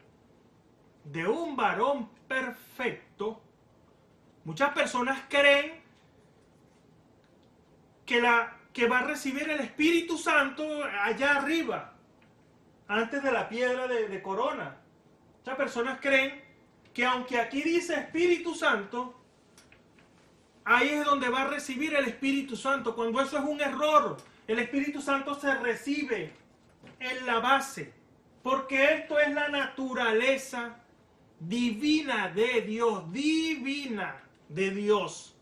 de un varón perfecto, muchas personas creen que, la, que va a recibir el Espíritu Santo allá arriba. Antes de la piedra de, corona. Muchas personas creen que aunque aquí dice Espíritu Santo, ahí es donde va a recibir el Espíritu Santo, cuando eso es un error. El Espíritu Santo se recibe en la base, porque esto es la naturaleza divina de Dios, divina de Dios.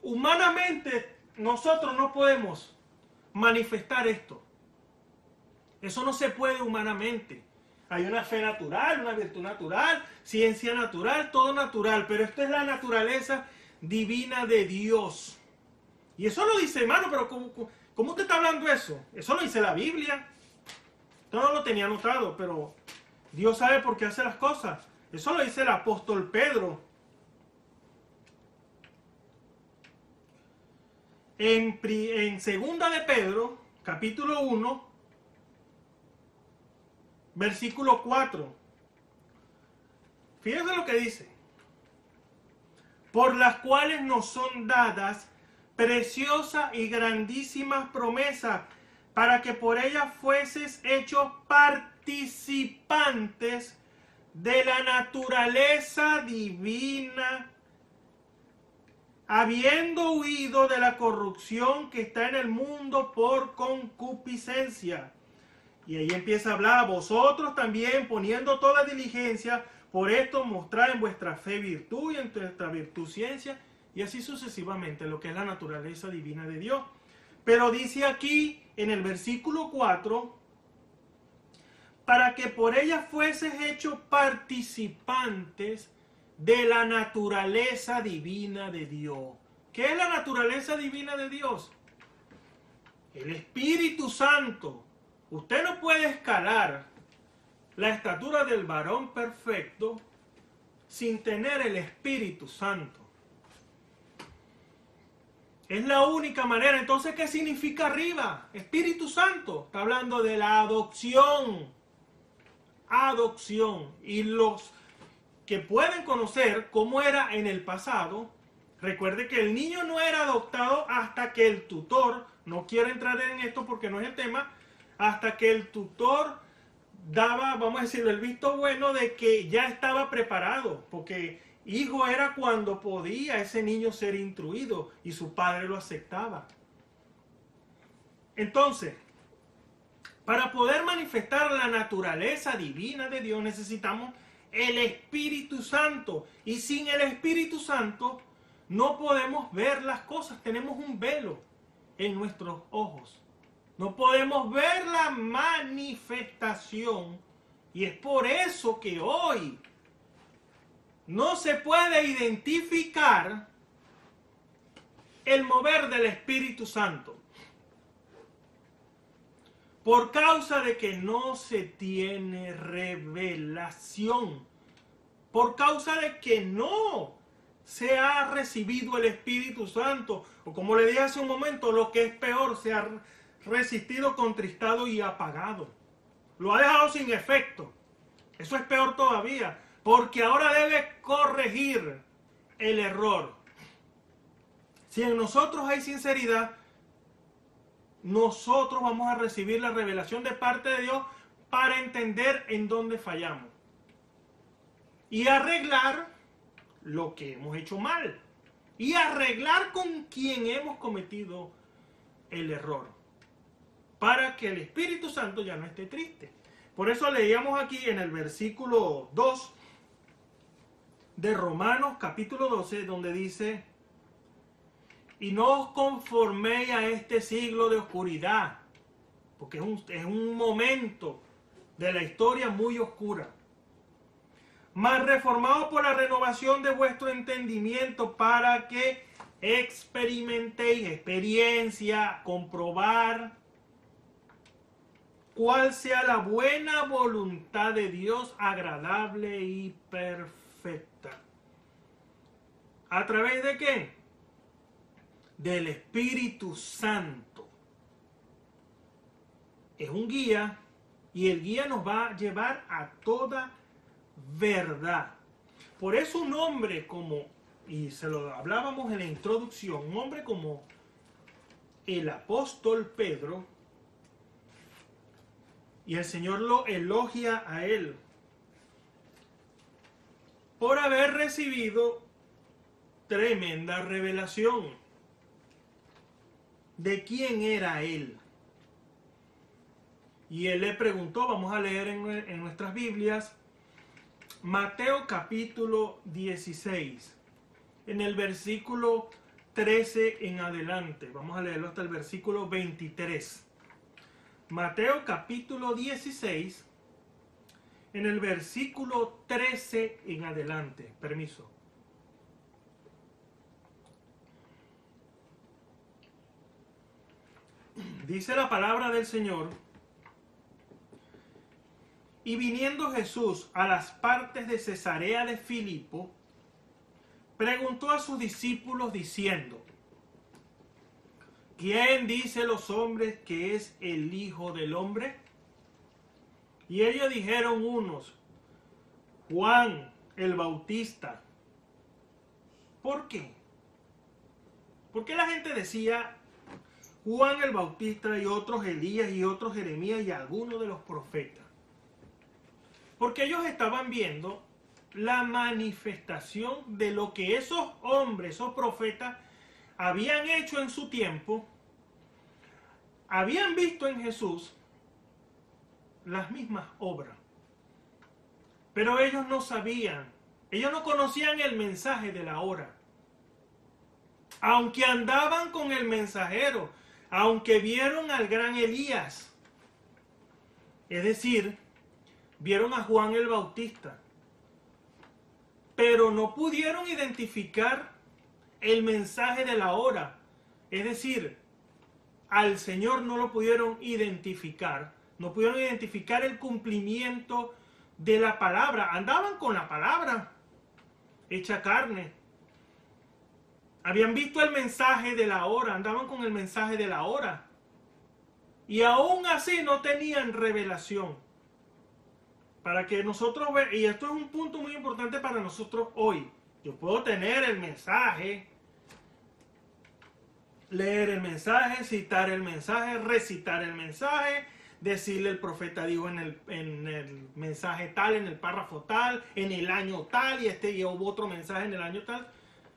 Humanamente nosotros no podemos manifestar esto. Eso no se puede humanamente. Hay una fe natural, una virtud natural, ciencia natural, todo natural, pero esto es la naturaleza divina de Dios. Y eso lo dice, hermano, pero ¿cómo, cómo te está hablando eso? Eso lo dice la Biblia. Yo no lo tenía anotado, pero Dios sabe por qué hace las cosas. Eso lo dice el apóstol Pedro. En, en segunda de Pedro, capítulo 1, versículo 4. Fíjense lo que dice. Por las cuales nos son dadas preciosas y grandísimas promesas, para que por ellas fueses hechos participantes de la naturaleza divina, habiendo huido de la corrupción que está en el mundo por concupiscencia. Y ahí empieza a hablar, vosotros también poniendo toda diligencia, por esto mostrar en vuestra fe virtud y en vuestra virtud ciencia, y así sucesivamente, lo que es la naturaleza divina de Dios. Pero dice aquí en el versículo 4, para que por ella fueses hechos participantes de la naturaleza divina de Dios. ¿Qué es la naturaleza divina de Dios? El Espíritu Santo. Usted no puede escalar la estatura del varón perfecto sin tener el Espíritu Santo. Es la única manera. Entonces, ¿qué significa arriba? Espíritu Santo. Está hablando de la adopción. Adopción. Y los que pueden conocer cómo era en el pasado, recuerde que el niño no era adoptado hasta que el tutor, no quiero entrar en esto porque no es el tema, hasta que el tutor daba, vamos a decirlo, el visto bueno de que ya estaba preparado, porque hijo era cuando podía ese niño ser instruido y su padre lo aceptaba. Entonces, para poder manifestar la naturaleza divina de Dios necesitamos el Espíritu Santo. Y sin el Espíritu Santo no podemos ver las cosas. Tenemos un velo en nuestros ojos. No podemos ver la manifestación. Y es por eso que hoy no se puede identificar el mover del Espíritu Santo. Por causa de que no se tiene revelación. Por causa de que no se ha recibido el Espíritu Santo. O como le dije hace un momento, lo que es peor, se ha resistido, contristado y apagado. Lo ha dejado sin efecto. Eso es peor todavía porque ahora debe corregir el error. Si en nosotros hay sinceridad, nosotros vamos a recibir la revelación de parte de Dios para entender en dónde fallamos y arreglar lo que hemos hecho mal y arreglar con quien hemos cometido el error para que el Espíritu Santo ya no esté triste. Por eso leíamos aquí en el versículo 2 de Romanos capítulo 12, donde dice, y no os conforméis a este siglo de oscuridad, porque es un, es un momento de la historia muy oscura, mas reformados por la renovación de vuestro entendimiento para que experimentéis experiencia, comprobar cuál sea la buena voluntad de Dios agradable y perfecta ¿A través de qué? Del Espíritu Santo. Es un guía y el guía nos va a llevar a toda verdad. Por eso un hombre como, y se lo hablábamos en la introducción, un hombre como el apóstol Pedro, Y el Señor lo elogia a él por haber recibido tremenda revelación de quién era él. Y él le preguntó, vamos a leer en, en nuestras Biblias, Mateo capítulo 16, en el versículo 13 en adelante. Vamos a leerlo hasta el versículo 23. Mateo capítulo 16, en el versículo 13 en adelante. Permiso. Dice la palabra del Señor. Y viniendo Jesús a las partes de Cesarea de Filipo, preguntó a sus discípulos diciendo, ¿quién dice los hombres que es el Hijo del Hombre? Y ellos dijeron unos, Juan el Bautista. ¿Por qué? ¿Por qué la gente decía Juan el Bautista y otros Elías y otros Jeremías y algunos de los profetas? Porque ellos estaban viendo la manifestación de lo que esos hombres, esos profetas, habían hecho en su tiempo, habían visto en Jesús las mismas obras. Pero ellos no sabían, ellos no conocían el mensaje de la hora. Aunque andaban con el mensajero, aunque vieron al gran Elías, es decir, vieron a Juan el Bautista, pero no pudieron identificar el mensaje de la hora. Es decir, al Señor no lo pudieron identificar, no pudieron identificar el cumplimiento de la palabra. Andaban con la palabra hecha carne. Habían visto el mensaje de la hora, andaban con el mensaje de la hora. Y aún así no tenían revelación. Para que nosotros y esto es un punto muy importante para nosotros hoy. Yo puedo tener el mensaje, leer el mensaje, citar el mensaje, recitar el mensaje, decirle el profeta dijo en el, en el mensaje tal, en el párrafo tal, en el año tal, y este hubo otro mensaje en el año tal,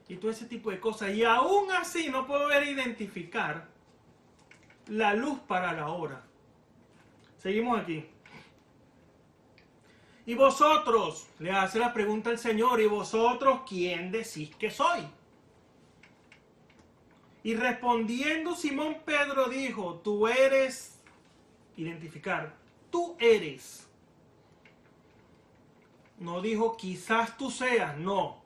y todo ese tipo de cosas. Y aún así no puedo ver identificar la luz para la hora. Seguimos aquí. Y vosotros, le hace la pregunta al Señor, ¿y vosotros quién decís que soy? Y respondiendo Simón Pedro dijo, tú eres identificar. Tú eres. No dijo quizás tú seas, no.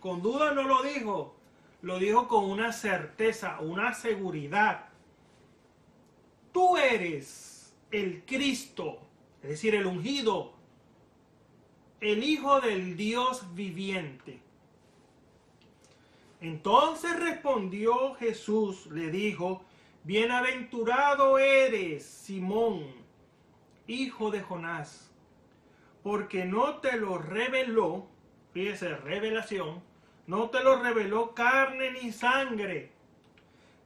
Con duda no lo dijo. Lo dijo con una certeza, una seguridad. Tú eres el Cristo, es decir, el ungido, el Hijo del Dios viviente. Entonces respondió Jesús, le dijo, Bienaventurado eres, Simón, hijo de Jonás, porque no te lo reveló, fíjese, revelación, no te lo reveló carne ni sangre,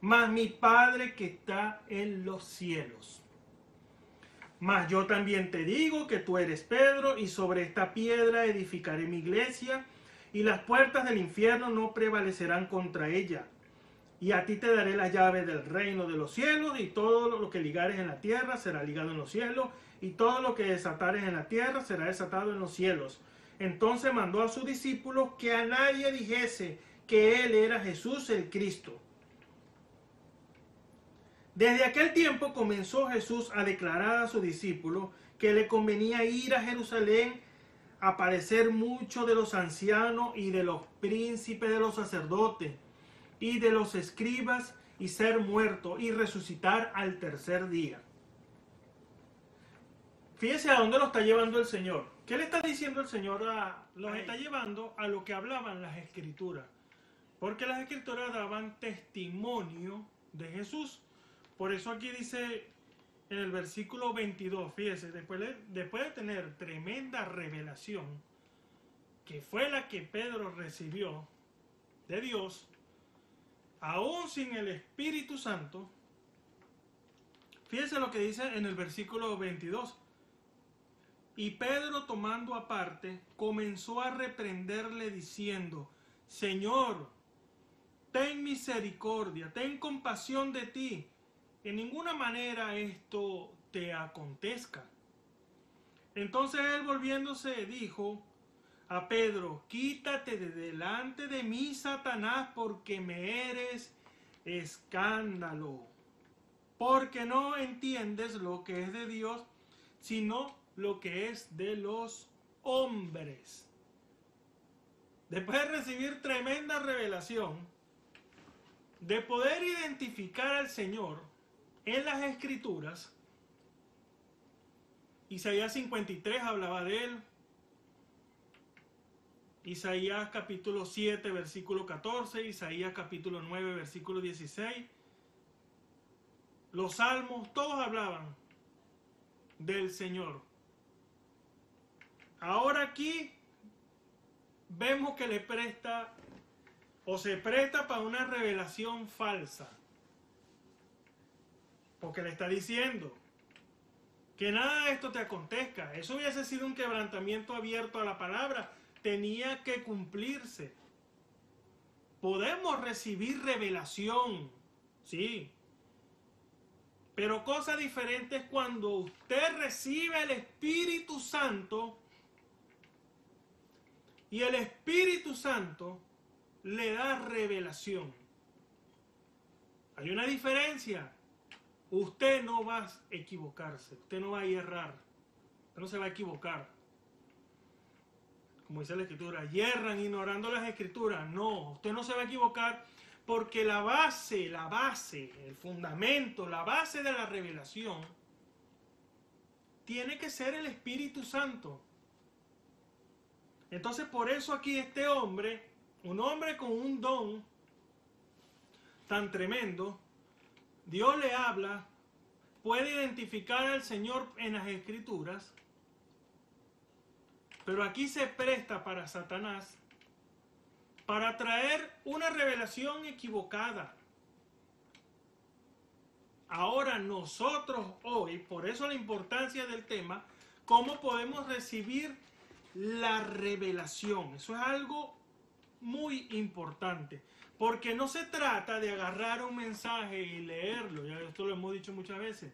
mas mi Padre que está en los cielos. Mas yo también te digo que tú eres Pedro, y sobre esta piedra edificaré mi iglesia, y las puertas del infierno no prevalecerán contra ella y a ti te daré la llave del reino de los cielos, y todo lo que ligares en la tierra será ligado en los cielos, y todo lo que desatares en la tierra será desatado en los cielos. Entonces mandó a sus discípulos que a nadie dijese que él era Jesús el Cristo. Desde aquel tiempo comenzó Jesús a declarar a sus discípulos que le convenía ir a Jerusalén a padecer mucho de los ancianos y de los príncipes de los sacerdotes y de los escribas y ser muerto y resucitar al tercer día. Fíjese a dónde lo está llevando el Señor. ¿Qué le está diciendo el Señor? A, los está llevando a lo que hablaban las escrituras. Porque las escrituras daban testimonio de Jesús. Por eso aquí dice en el versículo 22, fíjese, después de, tener tremenda revelación, que fue la que Pedro recibió de Dios, aún sin el Espíritu Santo, fíjense lo que dice en el versículo 22. Y Pedro tomando aparte, comenzó a reprenderle diciendo, Señor, ten misericordia, ten compasión de ti. En ninguna manera esto te acontezca. Entonces él volviéndose dijo a Pedro, quítate de delante de mí, Satanás, porque me eres escándalo, porque no entiendes lo que es de Dios, sino lo que es de los hombres. Después de recibir tremenda revelación, de poder identificar al Señor en las escrituras, Isaías 53 hablaba de él, Isaías capítulo 7, versículo 14, Isaías capítulo 9, versículo 16, los salmos, todos hablaban del Señor. Ahora aquí vemos que le presta o se presta para una revelación falsa. Porque le está diciendo que nada de esto te acontezca. Eso hubiese sido un quebrantamiento abierto a la palabra. Tenía que cumplirse. Podemos recibir revelación, sí. Pero cosa diferente es cuando usted recibe el Espíritu Santo y el Espíritu Santo le da revelación. Hay una diferencia. Usted no va a equivocarse, usted no va a errar, usted no se va a equivocar. Como dice la escritura, yerran ignorando las escrituras. No, usted no se va a equivocar porque la base, la base, el fundamento, la base de la revelación tiene que ser el Espíritu Santo. Entonces por eso aquí este hombre, un hombre con un don tan tremendo, Dios le habla, puede identificar al Señor en las escrituras, pero aquí se presta para Satanás para traer una revelación equivocada. Ahora nosotros hoy, por eso la importancia del tema, cómo podemos recibir la revelación. Eso es algo muy importante. Porque no se trata de agarrar un mensaje y leerlo. Ya esto lo hemos dicho muchas veces.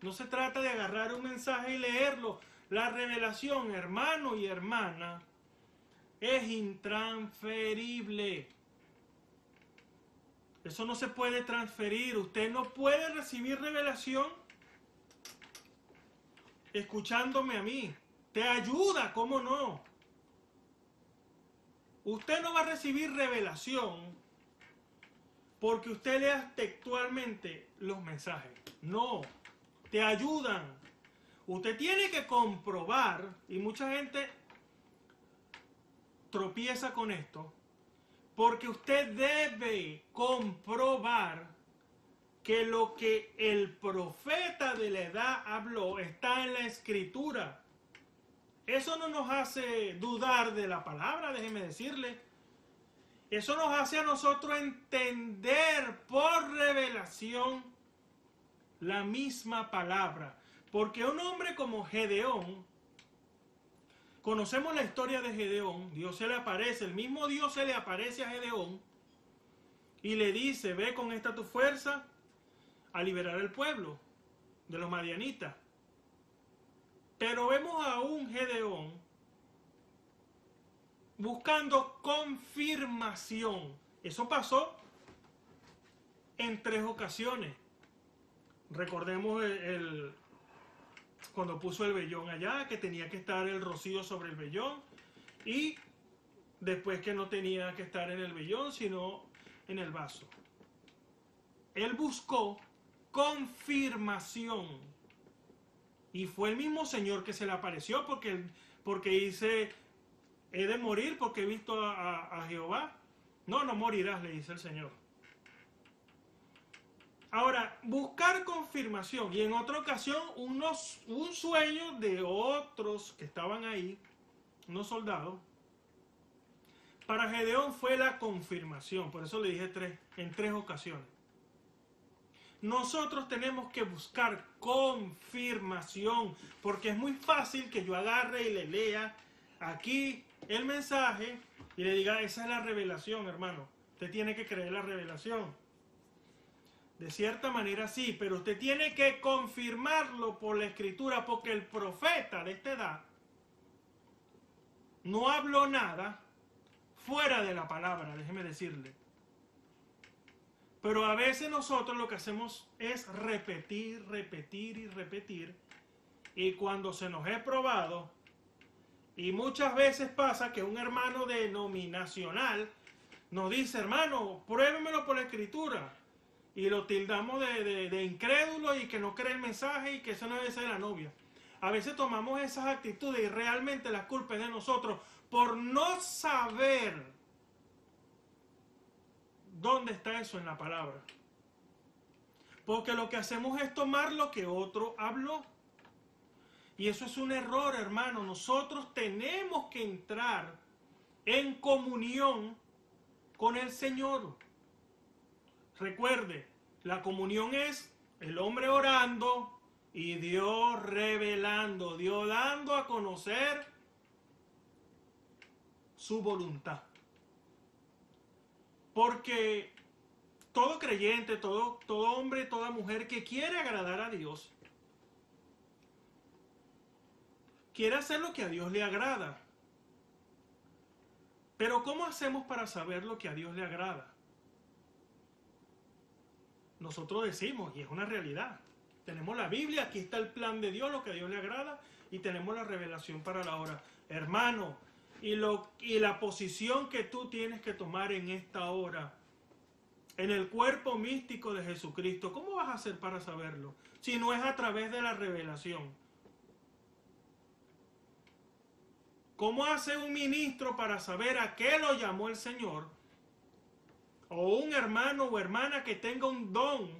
No se trata de agarrar un mensaje y leerlo. La revelación, hermano y hermana, es intransferible. Eso no se puede transferir. Usted no puede recibir revelación escuchándome a mí. Te ayuda, ¿cómo no? Usted no va a recibir revelación porque usted lea textualmente los mensajes. No, te ayudan. Usted tiene que comprobar, y mucha gente tropieza con esto, porque usted debe comprobar que lo que el profeta de la edad habló está en la escritura. Eso no nos hace dudar de la palabra, déjeme decirle. Eso nos hace a nosotros entender por revelación la misma palabra. Porque un hombre como Gedeón, conocemos la historia de Gedeón, Dios se le aparece, el mismo Dios se le aparece a Gedeón y le dice, ve con esta tu fuerza a liberar el pueblo de los madianitas. Pero vemos a un Gedeón buscando confirmación. Eso pasó en tres ocasiones. Recordemos el, cuando puso el vellón allá, que tenía que estar el rocío sobre el vellón. Y después que no tenía que estar en el vellón, sino en el vaso. Él buscó confirmación y fue el mismo Señor que se le apareció porque, porque dice, he de morir porque he visto a, Jehová. No, no morirás, le dice el Señor. Ahora, buscar confirmación. Y en otra ocasión, unos, un sueño de otros que estaban ahí, unos soldados. Para Gedeón fue la confirmación. Por eso le dije tres, en tres ocasiones. Nosotros tenemos que buscar confirmación, porque es muy fácil que yo agarre y le lea aquí el mensaje y le diga, esa es la revelación, hermano. Usted tiene que creer la revelación. De cierta manera sí, pero usted tiene que confirmarlo por la escritura, porque el profeta de esta edad no habló nada fuera de la palabra, déjeme decirle. Pero a veces nosotros lo que hacemos es repetir, repetir y repetir. Y cuando se nos es probado, y muchas veces pasa que un hermano denominacional nos dice, hermano, pruébemelo por la escritura. Y lo tildamos de, incrédulo y que no cree el mensaje y que eso no debe ser la novia. A veces tomamos esas actitudes y realmente la culpa es de nosotros por no saber ¿Dónde está eso en la palabra? Porque lo que hacemos es tomar lo que otro habló. Y eso es un error, hermano. Nosotros tenemos que entrar en comunión con el Señor. Recuerde, la comunión es el hombre orando y Dios revelando, Dios dando a conocer su voluntad. Porque todo creyente, todo, todo hombre, toda mujer que quiere agradar a Dios, quiere hacer lo que a Dios le agrada. Pero ¿cómo hacemos para saber lo que a Dios le agrada? Nosotros decimos, y es una realidad, tenemos la Biblia, aquí está el plan de Dios, lo que a Dios le agrada, y tenemos la revelación para la hora. Hermano, y, lo, y la posición que tú tienes que tomar en esta hora, en el cuerpo místico de Jesucristo. ¿Cómo vas a hacer para saberlo? Si no es a través de la revelación. ¿Cómo hace un ministro para saber a qué lo llamó el Señor? O un hermano o hermana que tenga un don.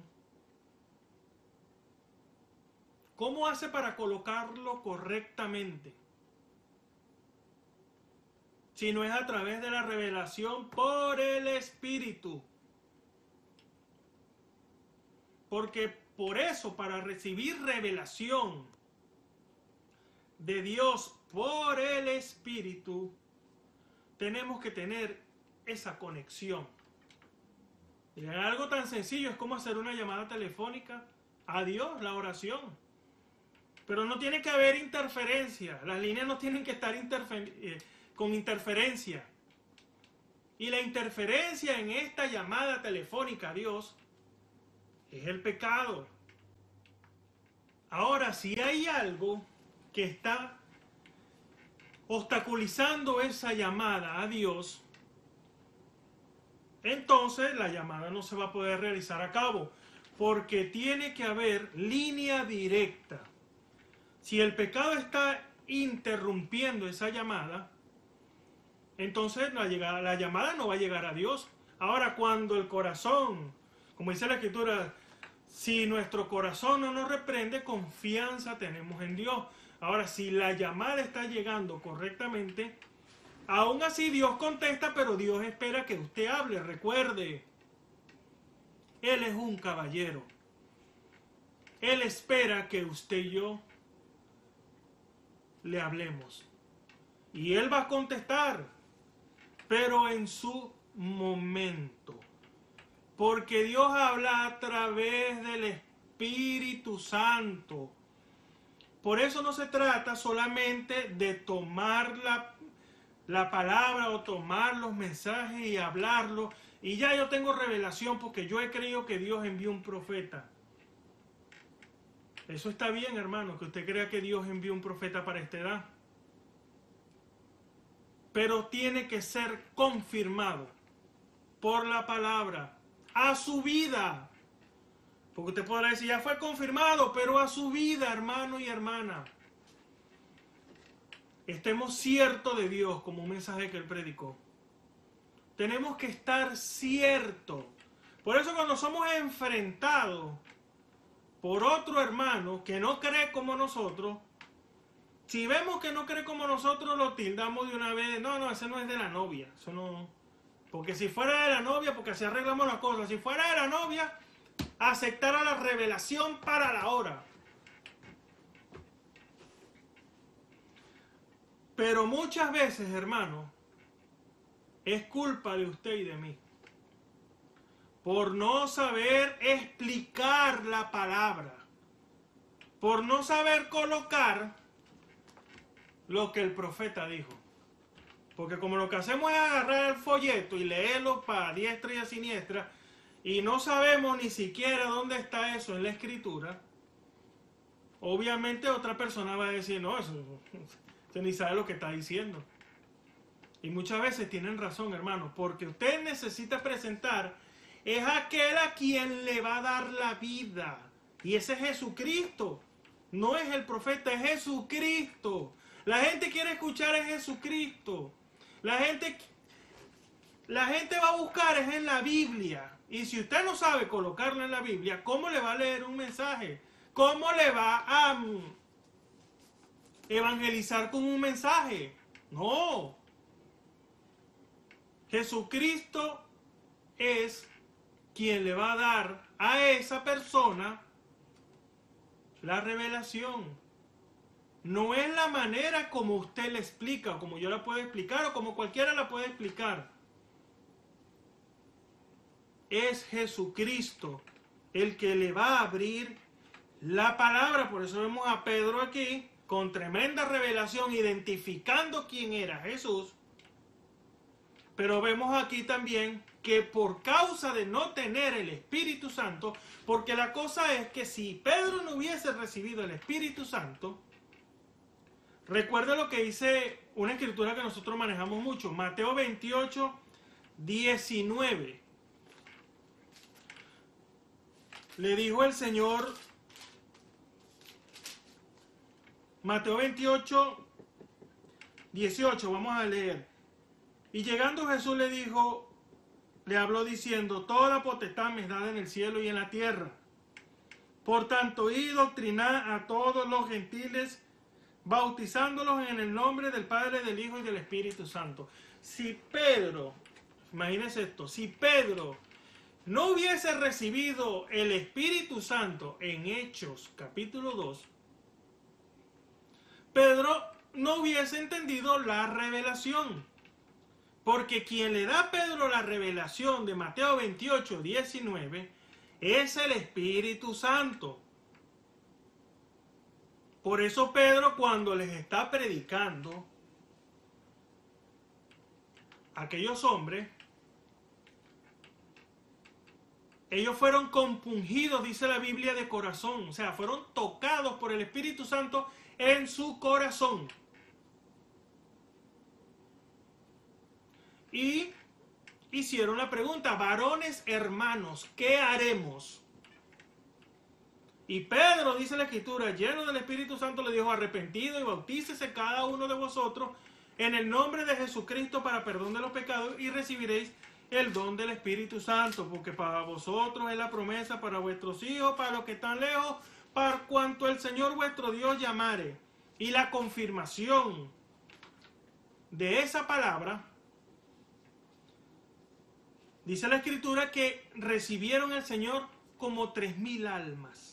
¿Cómo hace para colocarlo correctamente? Sino es a través de la revelación por el Espíritu. Porque por eso, para recibir revelación de Dios por el Espíritu, tenemos que tener esa conexión. Y algo tan sencillo es como hacer una llamada telefónica a Dios, la oración. Pero no tiene que haber interferencia. Las líneas no tienen que estar interferiendo eh, con interferencia. Y la interferencia en esta llamada telefónica a Dios es el pecado. Ahora, si hay algo que está obstaculizando esa llamada a Dios, entonces la llamada no se va a poder realizar a cabo, porque tiene que haber línea directa. Si el pecado está interrumpiendo esa llamada, entonces la, la llamada no va a llegar a Dios. Ahora, cuando el corazón, como dice la escritura, si nuestro corazón no nos reprende, confianza tenemos en Dios. Ahora, si la llamada está llegando correctamente, aún así Dios contesta, pero Dios espera que usted hable. Recuerde, Él es un caballero. Él espera que usted y yo le hablemos. Y Él va a contestar pero en su momento. Porque Dios habla a través del Espíritu Santo. Por eso no se trata solamente de tomar la, la palabra o tomar los mensajes y hablarlo. Y ya yo tengo revelación porque yo he creído que Dios envió un profeta. Eso está bien, hermano, que usted crea que Dios envió un profeta para esta edad pero tiene que ser confirmado por la palabra a su vida. Porque usted podrá decir, ya fue confirmado, pero a su vida, hermano y hermana. Estemos ciertos de Dios, como un mensaje que él predicó. Tenemos que estar ciertos. Por eso cuando somos enfrentados por otro hermano que no cree como nosotros, si vemos que no cree como nosotros, lo tildamos de una vez. No, no, ese no es de la novia. Eso no. Porque si fuera de la novia, porque así arreglamos las cosas. Si fuera de la novia, aceptara la revelación para la hora. Pero muchas veces, hermano, es culpa de usted y de mí. Por no saber explicar la palabra. Por no saber colocar lo que el profeta dijo. Porque como lo que hacemos es agarrar el folleto y leerlo para diestra y a siniestra, y no sabemos ni siquiera dónde está eso en la escritura, obviamente otra persona va a decir, no, eso, usted ni sabe lo que está diciendo. Y muchas veces tienen razón, hermano, porque usted necesita presentar es aquel a quien le va a dar la vida. Y ese es Jesucristo. No es el profeta, es Jesucristo. La gente quiere escuchar a Jesucristo. La gente, la gente va a buscar es en la Biblia. Y si usted no sabe colocarlo en la Biblia, ¿cómo le va a leer un mensaje? ¿Cómo le va a mm, evangelizar con un mensaje? No. Jesucristo es quien le va a dar a esa persona la revelación. No es la manera como usted le explica, o como yo la puedo explicar, o como cualquiera la puede explicar. Es Jesucristo el que le va a abrir la palabra. Por eso vemos a Pedro aquí con tremenda revelación, identificando quién era Jesús. Pero vemos aquí también que por causa de no tener el Espíritu Santo, porque la cosa es que si Pedro no hubiese recibido el Espíritu Santo, recuerde lo que dice una escritura que nosotros manejamos mucho, Mateo 28, 19. Le dijo el Señor, Mateo 28, 18, vamos a leer. Y llegando Jesús le dijo, le habló diciendo, toda potestad me es dada en el cielo y en la tierra. Por tanto, y doctrinar a todos los gentiles, bautizándolos en el nombre del Padre, del Hijo y del Espíritu Santo. Si Pedro, imagínense esto, si Pedro no hubiese recibido el Espíritu Santo en Hechos capítulo 2, Pedro no hubiese entendido la revelación. Porque quien le da a Pedro la revelación de Mateo 28, 19 es el Espíritu Santo. Por eso Pedro cuando les está predicando a aquellos hombres, ellos fueron compungidos, dice la Biblia, de corazón. O sea, fueron tocados por el Espíritu Santo en su corazón. y hicieron la pregunta, varones hermanos, ¿qué haremos? Y Pedro, dice la escritura, lleno del Espíritu Santo, le dijo, arrepentido y bautícese cada uno de vosotros en el nombre de Jesucristo para perdón de los pecados y recibiréis el don del Espíritu Santo, porque para vosotros es la promesa, para vuestros hijos, para los que están lejos, para cuanto el Señor vuestro Dios llamare. Y la confirmación de esa palabra Dice la escritura que recibieron al Señor como tres mil almas.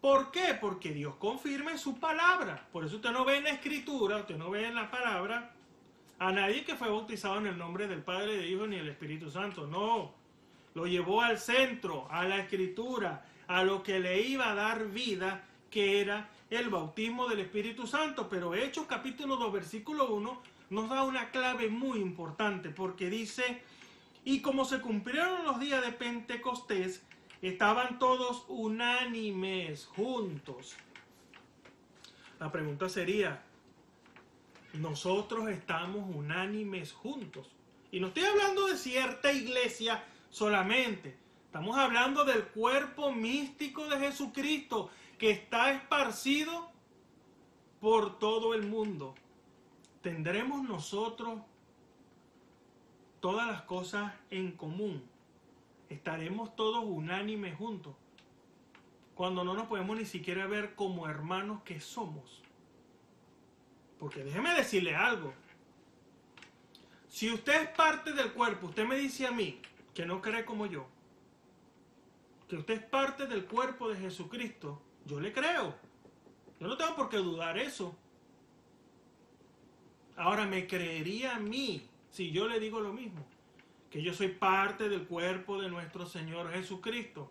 ¿Por qué? Porque Dios confirma su palabra. Por eso usted no ve en la escritura, usted no ve en la palabra a nadie que fue bautizado en el nombre del Padre, del Hijo ni del Espíritu Santo. No. Lo llevó al centro, a la escritura, a lo que le iba a dar vida, que era el bautismo del Espíritu Santo. Pero Hechos capítulo 2, versículo 1 nos da una clave muy importante porque dice y como se cumplieron los días de Pentecostés, estaban todos unánimes, juntos. La pregunta sería, ¿nosotros estamos unánimes juntos? Y no estoy hablando de cierta iglesia solamente. Estamos hablando del cuerpo místico de Jesucristo que está esparcido por todo el mundo. ¿Tendremos nosotros todas las cosas en común. Estaremos todos unánimes juntos. Cuando no nos podemos ni siquiera ver como hermanos que somos. Porque déjeme decirle algo. Si usted es parte del cuerpo, usted me dice a mí que no cree como yo. que usted es parte del cuerpo de Jesucristo, yo le creo. Yo no tengo por qué dudar eso. Ahora, ¿me creería a mí si yo le digo lo mismo? Que yo soy parte del cuerpo de nuestro Señor Jesucristo.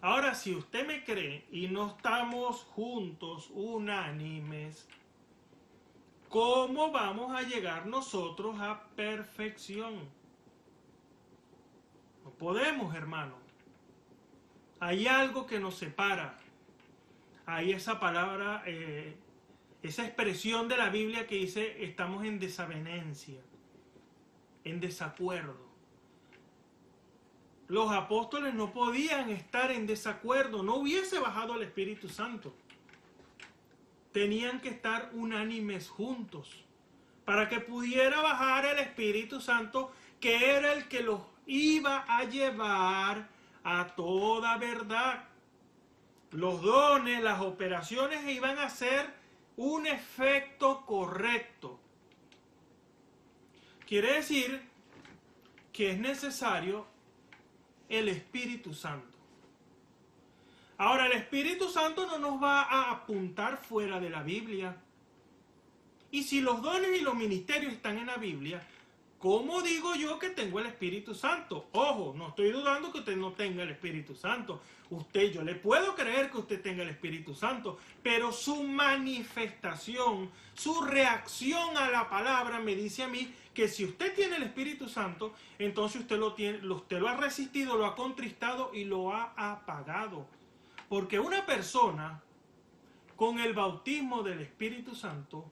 Ahora, si usted me cree y no estamos juntos, unánimes, ¿cómo vamos a llegar nosotros a perfección? No podemos, hermano. Hay algo que nos separa. Hay esa palabra, eh, esa expresión de la Biblia que dice estamos en desavenencia, en desacuerdo. Los apóstoles no podían estar en desacuerdo, no hubiese bajado el Espíritu Santo. Tenían que estar unánimes juntos para que pudiera bajar el Espíritu Santo, que era el que los iba a llevar a toda verdad. Los dones, las operaciones iban a ser un efecto correcto. Quiere decir que es necesario el Espíritu Santo. Ahora, el Espíritu Santo no nos va a apuntar fuera de la Biblia. Y si los dones y los ministerios están en la Biblia, ¿cómo digo yo que tengo el Espíritu Santo? Ojo, no estoy dudando que usted no tenga el Espíritu Santo. Usted, yo le puedo creer que usted tenga el Espíritu Santo, pero su manifestación, su reacción a la palabra me dice a mí que si usted tiene el Espíritu Santo, entonces usted lo tiene, usted lo ha resistido, lo ha contristado y lo ha apagado. Porque una persona con el bautismo del Espíritu Santo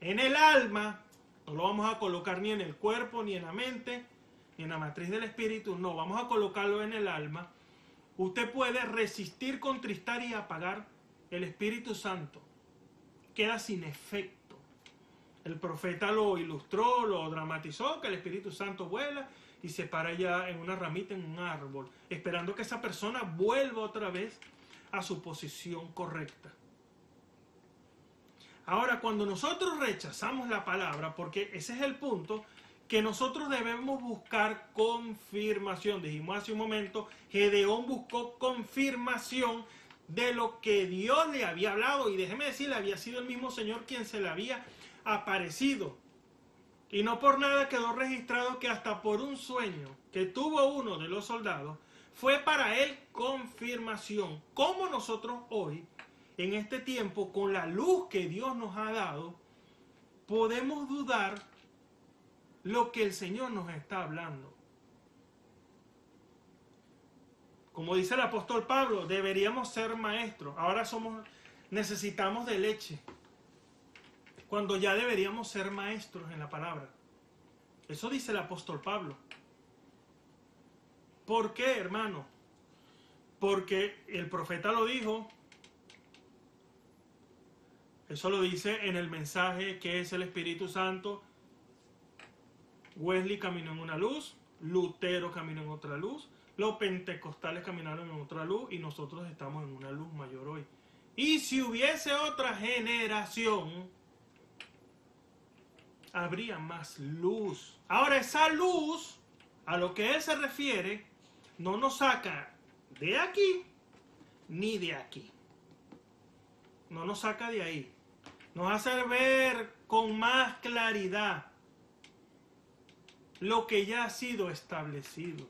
en el alma, no lo vamos a colocar ni en el cuerpo, ni en la mente, ni en la matriz del Espíritu, no, vamos a colocarlo en el alma. Usted puede resistir, contristar y apagar el Espíritu Santo. Queda sin efecto. El profeta lo ilustró, lo dramatizó, que el Espíritu Santo vuela y se para ya en una ramita, en un árbol, esperando que esa persona vuelva otra vez a su posición correcta. Ahora, cuando nosotros rechazamos la palabra, porque ese es el punto, que nosotros debemos buscar confirmación. Dijimos hace un momento, Gedeón buscó confirmación de lo que Dios le había hablado y déjeme decirle, había sido el mismo Señor quien se le había aparecido. Y no por nada quedó registrado que hasta por un sueño que tuvo uno de los soldados, fue para él confirmación. Como nosotros hoy, en este tiempo, con la luz que Dios nos ha dado, podemos dudar lo que el Señor nos está hablando. Como dice el apóstol Pablo, deberíamos ser maestros. Ahora somos necesitamos de leche cuando ya deberíamos ser maestros en la palabra. Eso dice el apóstol Pablo. ¿Por qué, hermano? Porque el profeta lo dijo. Eso lo dice en el mensaje que es el Espíritu Santo. Wesley caminó en una luz, Lutero caminó en otra luz, los pentecostales caminaron en otra luz y nosotros estamos en una luz mayor hoy. Y si hubiese otra generación, habría más luz. Ahora esa luz, a lo que él se refiere, no nos saca de aquí ni de aquí. No nos saca de ahí. Nos hace ver con más claridad lo que ya ha sido establecido.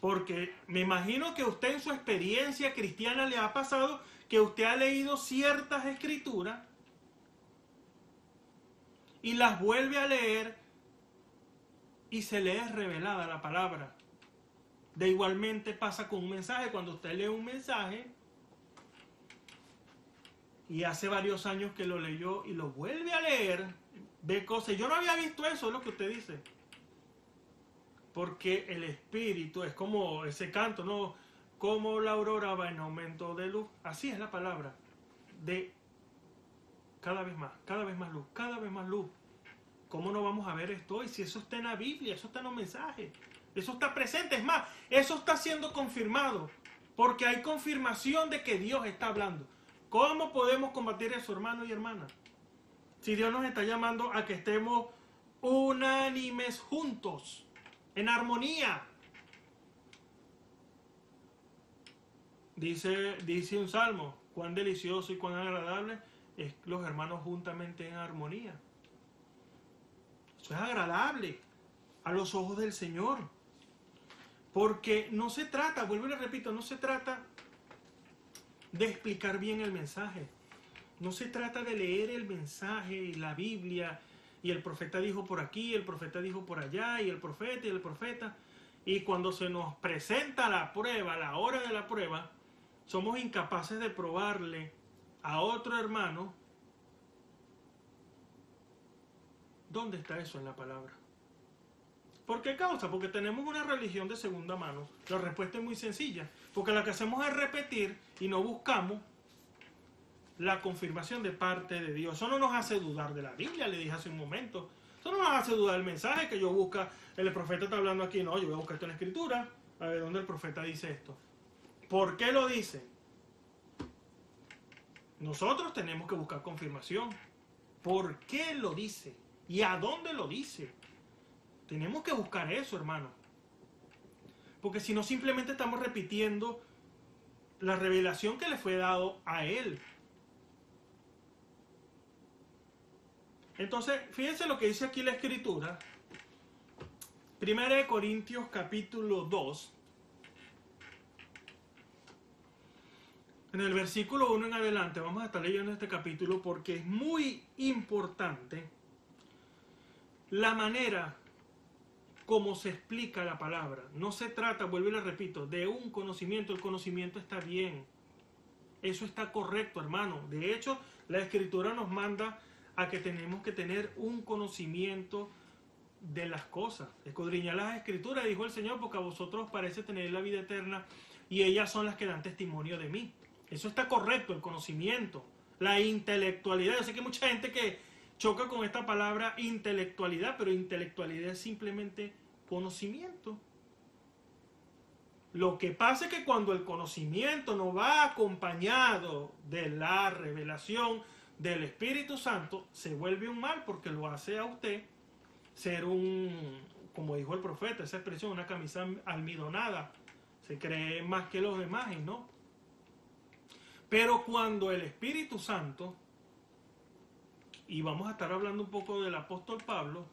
Porque me imagino que usted en su experiencia cristiana le ha pasado que usted ha leído ciertas escrituras y las vuelve a leer y se le es revelada la palabra. De igualmente pasa con un mensaje. Cuando usted lee un mensaje y hace varios años que lo leyó y lo vuelve a leer, ve cosas. Yo no había visto eso, es lo que usted dice. Porque el espíritu es como ese canto, ¿no? Como la aurora va en aumento de luz. Así es la palabra. De cada vez más, cada vez más luz, cada vez más luz. ¿Cómo no vamos a ver esto hoy? Si eso está en la Biblia, eso está en los mensajes, eso está presente. Es más, eso está siendo confirmado, porque hay confirmación de que Dios está hablando. ¿Cómo podemos combatir eso, hermanos y hermanas? Si Dios nos está llamando a que estemos unánimes juntos, en armonía. Dice, dice un salmo, cuán delicioso y cuán agradable es los hermanos juntamente en armonía. Eso es agradable a los ojos del Señor. Porque no se trata, vuelvo y le repito, no se trata de explicar bien el mensaje. No se trata de leer el mensaje y la Biblia y el profeta dijo por aquí, el profeta dijo por allá y el profeta y el profeta. Y cuando se nos presenta la prueba, la hora de la prueba, somos incapaces de probarle a otro hermano dónde está eso en la palabra. ¿Por qué causa? Porque tenemos una religión de segunda mano. La respuesta es muy sencilla. Porque lo que hacemos es repetir y no buscamos la confirmación de parte de Dios. Eso no nos hace dudar de la Biblia, le dije hace un momento. Eso no nos hace dudar del mensaje que yo busca. El profeta está hablando aquí, no, yo voy a buscar esto en la escritura. A ver dónde el profeta dice esto. ¿Por qué lo dice? Nosotros tenemos que buscar confirmación. ¿Por qué lo dice? ¿Y a dónde lo dice? Tenemos que buscar eso, hermano. Porque si no, simplemente estamos repitiendo la revelación que le fue dado a él. Entonces, fíjense lo que dice aquí la escritura. Primera de Corintios capítulo 2. En el versículo 1 en adelante vamos a estar leyendo este capítulo porque es muy importante la manera como se explica la palabra. No se trata, vuelvo y le repito, de un conocimiento. El conocimiento está bien. Eso está correcto, hermano. De hecho, la escritura nos manda a que tenemos que tener un conocimiento de las cosas. Escudriñar las escrituras, dijo el Señor, porque a vosotros parece tener la vida eterna y ellas son las que dan testimonio de mí. Eso está correcto, el conocimiento, la intelectualidad. Yo sé que hay mucha gente que choca con esta palabra intelectualidad, pero intelectualidad es simplemente conocimiento. Lo que pasa es que cuando el conocimiento no va acompañado de la revelación del Espíritu Santo, se vuelve un mal porque lo hace a usted ser un, como dijo el profeta, esa expresión, una camisa almidonada. Se cree más que los demás y no. Pero cuando el Espíritu Santo, y vamos a estar hablando un poco del apóstol Pablo,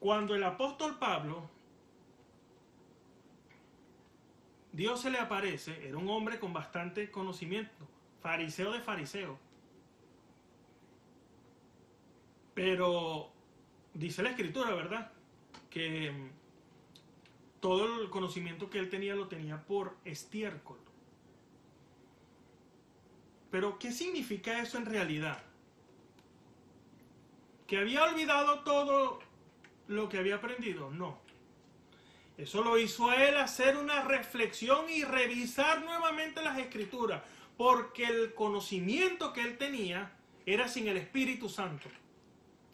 cuando el apóstol Pablo, Dios se le aparece, era un hombre con bastante conocimiento, fariseo de fariseo. Pero dice la escritura, ¿verdad? Que todo el conocimiento que él tenía lo tenía por estiércol. Pero ¿qué significa eso en realidad? ¿Que había olvidado todo lo que había aprendido? No. Eso lo hizo a él hacer una reflexión y revisar nuevamente las escrituras, porque el conocimiento que él tenía era sin el Espíritu Santo.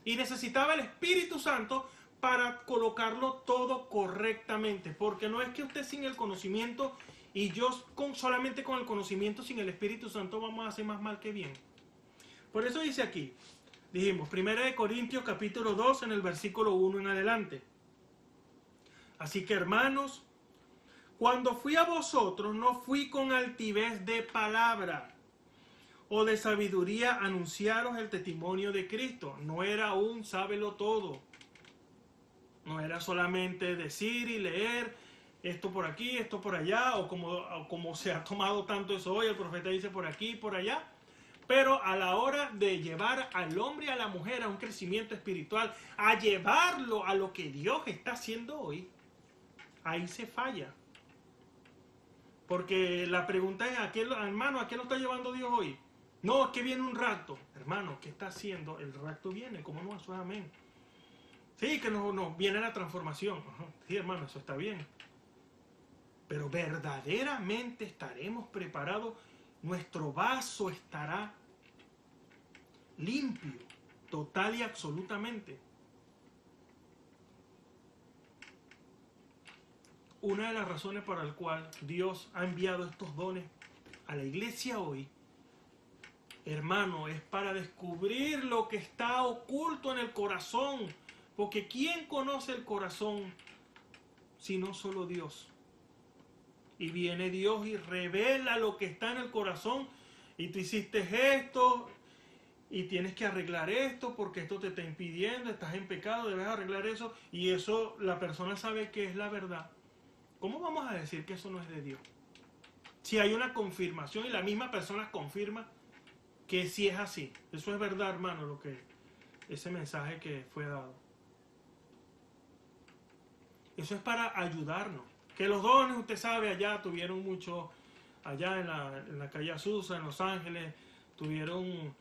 Y necesitaba el Espíritu Santo para colocarlo todo correctamente. Porque no es que usted sin el conocimiento y yo con, solamente con el conocimiento sin el Espíritu Santo vamos a hacer más mal que bien. Por eso dice aquí, dijimos, 1 de Corintios capítulo 2 en el versículo 1 en adelante. Así que hermanos, cuando fui a vosotros no fui con altivez de palabra o de sabiduría anunciaros el testimonio de Cristo. No era un sábelo todo no era solamente decir y leer esto por aquí, esto por allá, o como, como se ha tomado tanto eso hoy, el profeta dice por aquí y por allá. Pero a la hora de llevar al hombre y a la mujer a un crecimiento espiritual, a llevarlo a lo que Dios está haciendo hoy, ahí se falla. Porque la pregunta es, ¿a quién, hermano, ¿a qué lo está llevando Dios hoy? No, es que viene un rato. Hermano, ¿qué está haciendo? El rato viene, ¿cómo no? Eso amén. Sí, que nos, viene la transformación. Sí, hermano, eso está bien. Pero verdaderamente estaremos preparados. Nuestro vaso estará limpio, total y absolutamente. Una de las razones para las cual Dios ha enviado estos dones a la iglesia hoy, hermano, es para descubrir lo que está oculto en el corazón porque ¿quién conoce el corazón si no solo Dios? Y viene Dios y revela lo que está en el corazón. Y tú hiciste esto y tienes que arreglar esto porque esto te está impidiendo, estás en pecado, debes arreglar eso. Y eso la persona sabe que es la verdad. ¿Cómo vamos a decir que eso no es de Dios? Si hay una confirmación y la misma persona confirma que sí es así. Eso es verdad, hermano, lo que ese mensaje que fue dado. Eso es para ayudarnos. Que los dones, usted sabe, allá tuvieron mucho, allá en la, calle Azusa, en Los Ángeles, tuvieron,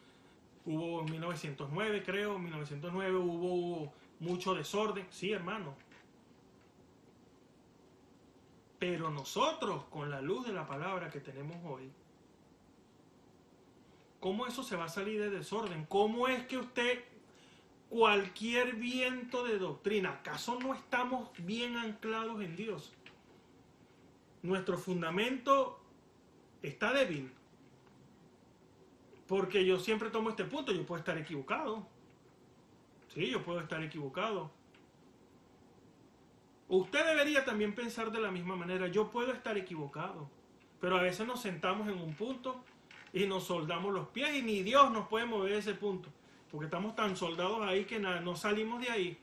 hubo en 1909, creo, en 1909 hubo mucho desorden. Sí, hermano. Pero nosotros, con la luz de la palabra que tenemos hoy, ¿cómo eso se va a salir de desorden? ¿Cómo es que usted cualquier viento de doctrina. ¿Acaso no estamos bien anclados en Dios? Nuestro fundamento está débil. Porque yo siempre tomo este punto, yo puedo estar equivocado. Sí, yo puedo estar equivocado. Usted debería también pensar de la misma manera, yo puedo estar equivocado. Pero a veces nos sentamos en un punto y nos soldamos los pies y ni Dios nos puede mover ese punto porque estamos tan soldados ahí que no salimos de ahí.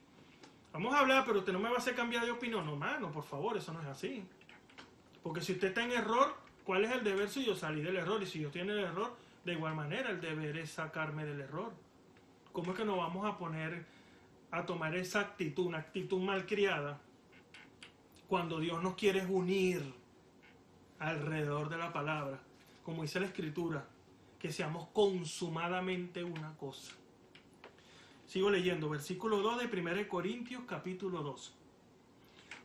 Vamos a hablar, pero usted no me va a hacer cambiar de opinión. No, mano, por favor, eso no es así. Porque si usted está en error, ¿cuál es el deber suyo? Salir del error. Y si yo tiene el error, de igual manera, el deber es sacarme del error. ¿Cómo es que nos vamos a poner a tomar esa actitud, una actitud malcriada, cuando Dios nos quiere unir alrededor de la palabra? Como dice la Escritura, que seamos consumadamente una cosa. Sigo leyendo, versículo 2 de 1 Corintios capítulo 2.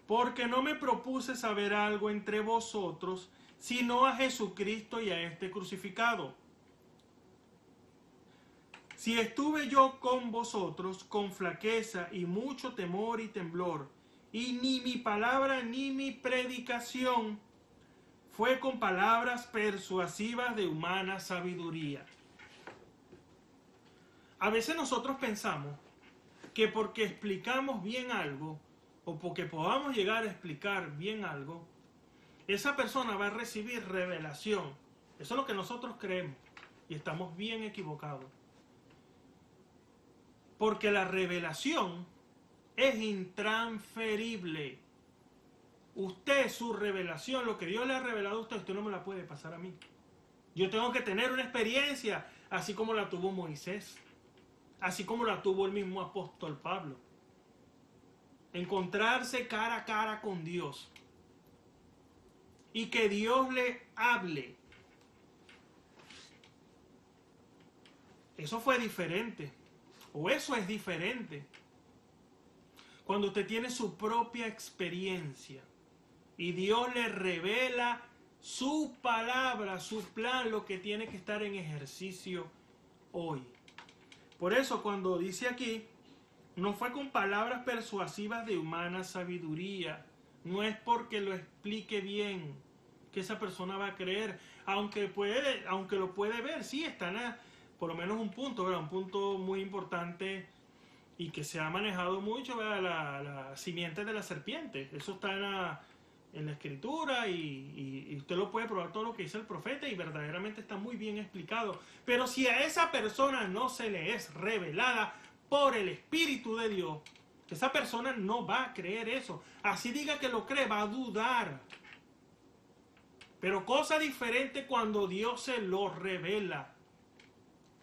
Porque no me propuse saber algo entre vosotros, sino a Jesucristo y a este crucificado. Si estuve yo con vosotros con flaqueza y mucho temor y temblor, y ni mi palabra ni mi predicación fue con palabras persuasivas de humana sabiduría a veces nosotros pensamos que porque explicamos bien algo o porque podamos llegar a explicar bien algo, esa persona va a recibir revelación. Eso es lo que nosotros creemos y estamos bien equivocados. Porque la revelación es intransferible. Usted, su revelación, lo que Dios le ha revelado a usted, usted no me la puede pasar a mí. Yo tengo que tener una experiencia, así como la tuvo Moisés así como la tuvo el mismo apóstol Pablo. Encontrarse cara a cara con Dios y que Dios le hable. Eso fue diferente, o eso es diferente. Cuando usted tiene su propia experiencia y Dios le revela su palabra, su plan, lo que tiene que estar en ejercicio hoy. Por eso cuando dice aquí, no fue con palabras persuasivas de humana sabiduría, no es porque lo explique bien que esa persona va a creer, aunque puede, aunque lo puede ver, sí está en por lo menos un punto, un punto muy importante y que se ha manejado mucho, la, la, simiente de la serpiente, eso está en la, en la escritura y, usted lo puede probar todo lo que dice el profeta y verdaderamente está muy bien explicado. Pero si a esa persona no se le es revelada por el Espíritu de Dios, esa persona no va a creer eso. Así diga que lo cree, va a dudar. Pero cosa diferente cuando Dios se lo revela.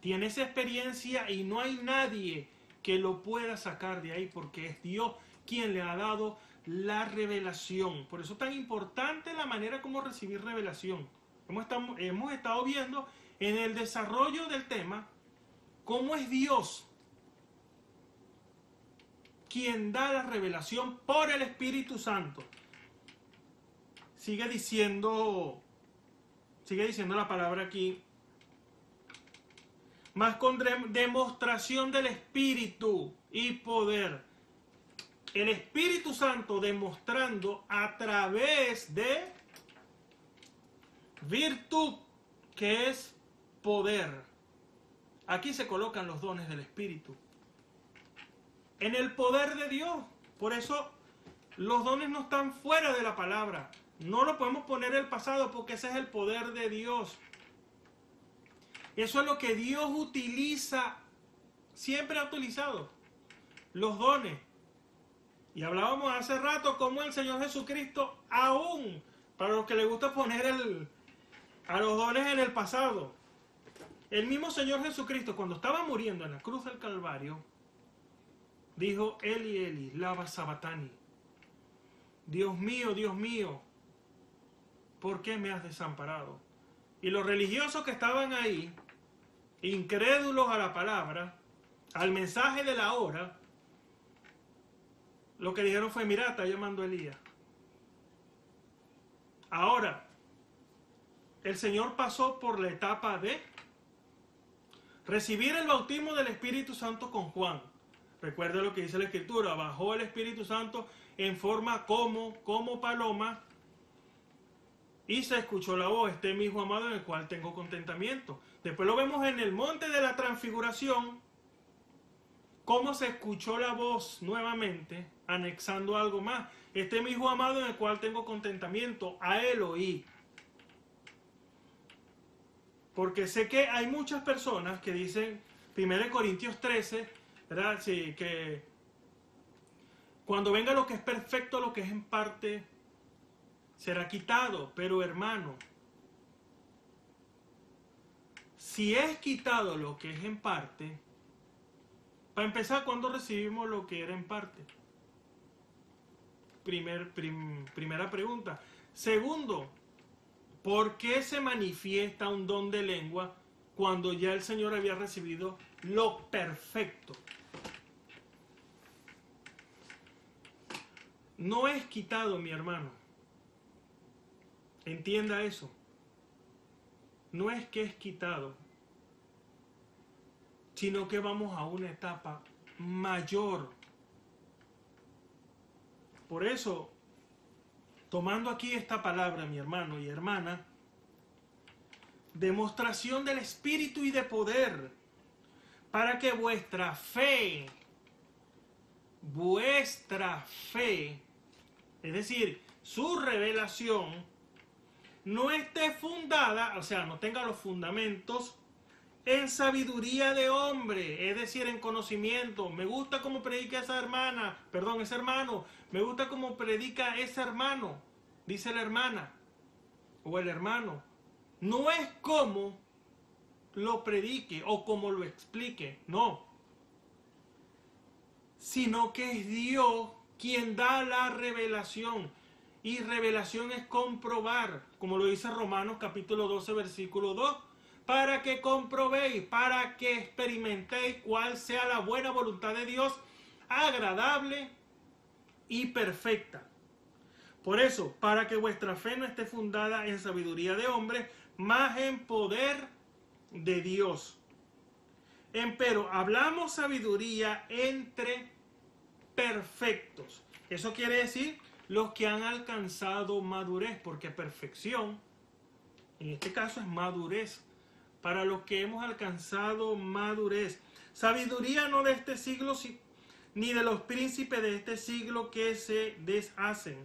Tiene esa experiencia y no hay nadie que lo pueda sacar de ahí porque es Dios quien le ha dado la revelación. Por eso es tan importante la manera como recibir revelación. Hemos estado, hemos estado viendo en el desarrollo del tema cómo es Dios quien da la revelación por el Espíritu Santo. Sigue diciendo, sigue diciendo la palabra aquí, más con demostración del Espíritu y poder el Espíritu Santo demostrando a través de virtud, que es poder. Aquí se colocan los dones del Espíritu. En el poder de Dios. Por eso los dones no están fuera de la palabra. No lo podemos poner el pasado porque ese es el poder de Dios. Eso es lo que Dios utiliza, siempre ha utilizado, los dones. Y hablábamos hace rato cómo el Señor Jesucristo, aún para los que le gusta poner el, a los dones en el pasado, el mismo Señor Jesucristo, cuando estaba muriendo en la cruz del Calvario, dijo, Eli, Eli, lava sabatani. Dios mío, Dios mío, ¿por qué me has desamparado? Y los religiosos que estaban ahí, incrédulos a la palabra, al mensaje de la hora, lo que dijeron fue, mira, está llamando Elías. Ahora, el Señor pasó por la etapa de recibir el bautismo del Espíritu Santo con Juan. Recuerde lo que dice la Escritura, bajó el Espíritu Santo en forma como, como paloma, y se escuchó la voz, este mi hijo amado en el cual tengo contentamiento. Después lo vemos en el monte de la transfiguración, cómo se escuchó la voz nuevamente, anexando algo más. Este mi hijo amado en el cual tengo contentamiento, a él oí. Porque sé que hay muchas personas que dicen, 1 Corintios 13, ¿verdad? Sí, que cuando venga lo que es perfecto, lo que es en parte, será quitado. Pero hermano, si es quitado lo que es en parte, para empezar, ¿cuándo recibimos lo que era en parte? Primer, primera pregunta. Segundo, ¿por qué se manifiesta un don de lengua cuando ya el Señor había recibido lo perfecto? No es quitado, mi hermano. Entienda eso. No es que es quitado, sino que vamos a una etapa mayor. Por eso, tomando aquí esta palabra, mi hermano y hermana, demostración del Espíritu y de poder, para que vuestra fe, vuestra fe, es decir, su revelación, no esté fundada, o sea, no tenga los fundamentos en sabiduría de hombre, es decir, en conocimiento. Me gusta cómo predica esa hermana, perdón, ese hermano. Me gusta cómo predica ese hermano, dice la hermana o el hermano. No es como lo predique o como lo explique, no. Sino que es Dios quien da la revelación. Y revelación es comprobar, como lo dice Romanos capítulo 12, versículo 2 para que comprobéis, para que experimentéis cuál sea la buena voluntad de Dios, agradable y perfecta. Por eso, para que vuestra fe no esté fundada en sabiduría de hombres, más en poder de Dios. Empero, hablamos sabiduría entre perfectos. Eso quiere decir los que han alcanzado madurez, porque perfección, en este caso es madurez para los que hemos alcanzado madurez. Sabiduría no de este siglo, ni de los príncipes de este siglo que se deshacen.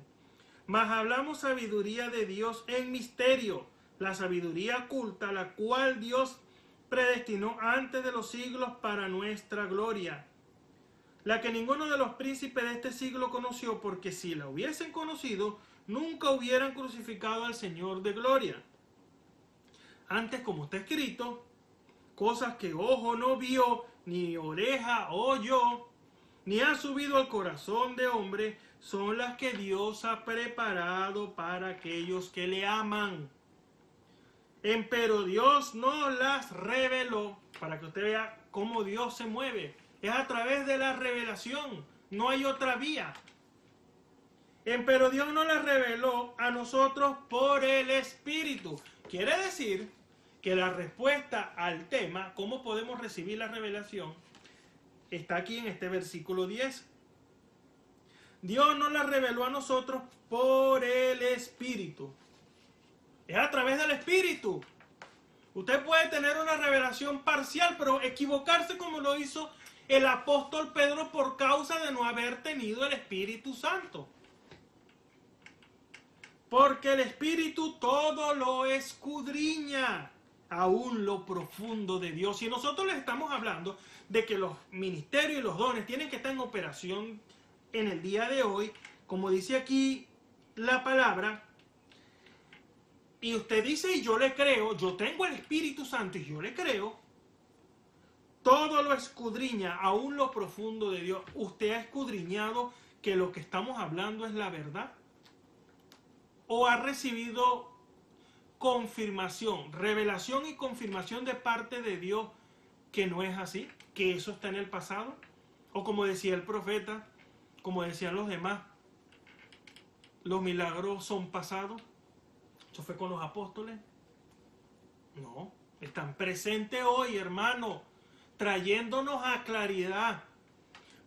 Mas hablamos sabiduría de Dios en misterio, la sabiduría oculta, la cual Dios predestinó antes de los siglos para nuestra gloria. La que ninguno de los príncipes de este siglo conoció, porque si la hubiesen conocido, nunca hubieran crucificado al Señor de gloria. Antes, como está escrito, cosas que ojo no vio, ni oreja oyó, ni ha subido al corazón de hombre, son las que Dios ha preparado para aquellos que le aman. Empero Dios no las reveló, para que usted vea cómo Dios se mueve. Es a través de la revelación, no hay otra vía. Empero Dios no las reveló a nosotros por el Espíritu. Quiere decir que la respuesta al tema, cómo podemos recibir la revelación, está aquí en este versículo 10. Dios nos la reveló a nosotros por el Espíritu. Es a través del Espíritu. Usted puede tener una revelación parcial, pero equivocarse como lo hizo el apóstol Pedro por causa de no haber tenido el Espíritu Santo. Porque el Espíritu todo lo escudriña, aún lo profundo de Dios. Y nosotros les estamos hablando de que los ministerios y los dones tienen que estar en operación en el día de hoy, como dice aquí la palabra, y usted dice, y yo le creo, yo tengo el Espíritu Santo y yo le creo, todo lo escudriña, aún lo profundo de Dios. ¿Usted ha escudriñado que lo que estamos hablando es la verdad? ¿O ha recibido confirmación, revelación y confirmación de parte de Dios que no es así? ¿Que eso está en el pasado? ¿O como decía el profeta, como decían los demás, los milagros son pasados? ¿Eso fue con los apóstoles? No, están presentes hoy, hermano, trayéndonos a claridad.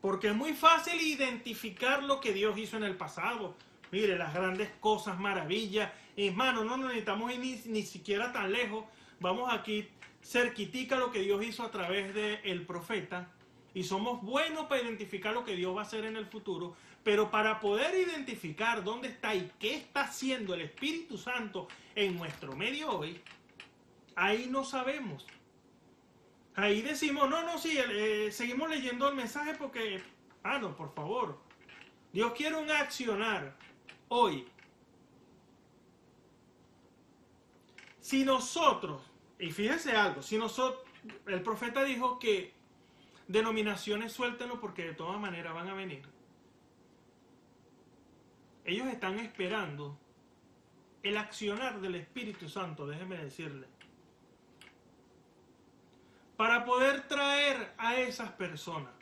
Porque es muy fácil identificar lo que Dios hizo en el pasado. Mire, las grandes cosas, maravillas. Hermano, no necesitamos ir ni, ni siquiera tan lejos. Vamos aquí cerquitica lo que Dios hizo a través del el profeta. Y somos buenos para identificar lo que Dios va a hacer en el futuro. Pero para poder identificar dónde está y qué está haciendo el Espíritu Santo en nuestro medio hoy, ahí no sabemos. Ahí decimos, no, no, sí, eh, seguimos leyendo el mensaje porque, ah, no, por favor. Dios quiere un accionar hoy. Si nosotros, y fíjense algo, si nosotros, el profeta dijo que denominaciones suéltenlo porque de todas maneras van a venir. Ellos están esperando el accionar del Espíritu Santo, déjenme decirle, para poder traer a esas personas.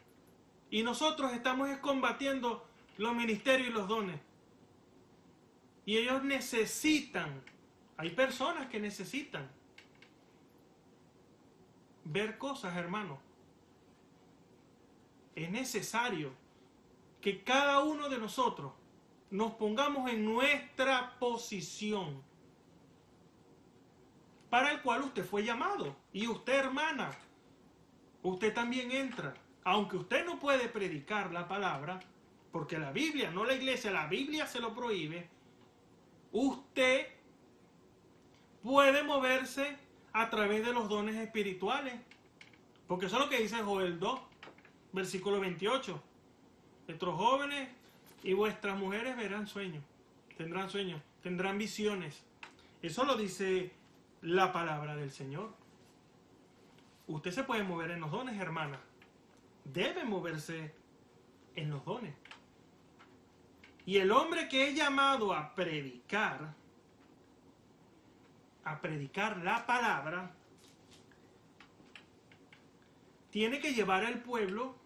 Y nosotros estamos combatiendo los ministerios y los dones. Y ellos necesitan, hay personas que necesitan ver cosas, hermano. Es necesario que cada uno de nosotros nos pongamos en nuestra posición para el cual usted fue llamado. Y usted, hermana, usted también entra. Aunque usted no puede predicar la palabra, porque la Biblia, no la iglesia, la Biblia se lo prohíbe, usted puede moverse a través de los dones espirituales. Porque eso es lo que dice Joel 2, versículo 28. Nuestros jóvenes y vuestras mujeres verán sueños, tendrán sueños, tendrán visiones. Eso lo dice la palabra del Señor. Usted se puede mover en los dones, hermana. Debe moverse en los dones. Y el hombre que es llamado a predicar, a predicar la palabra, tiene que llevar al pueblo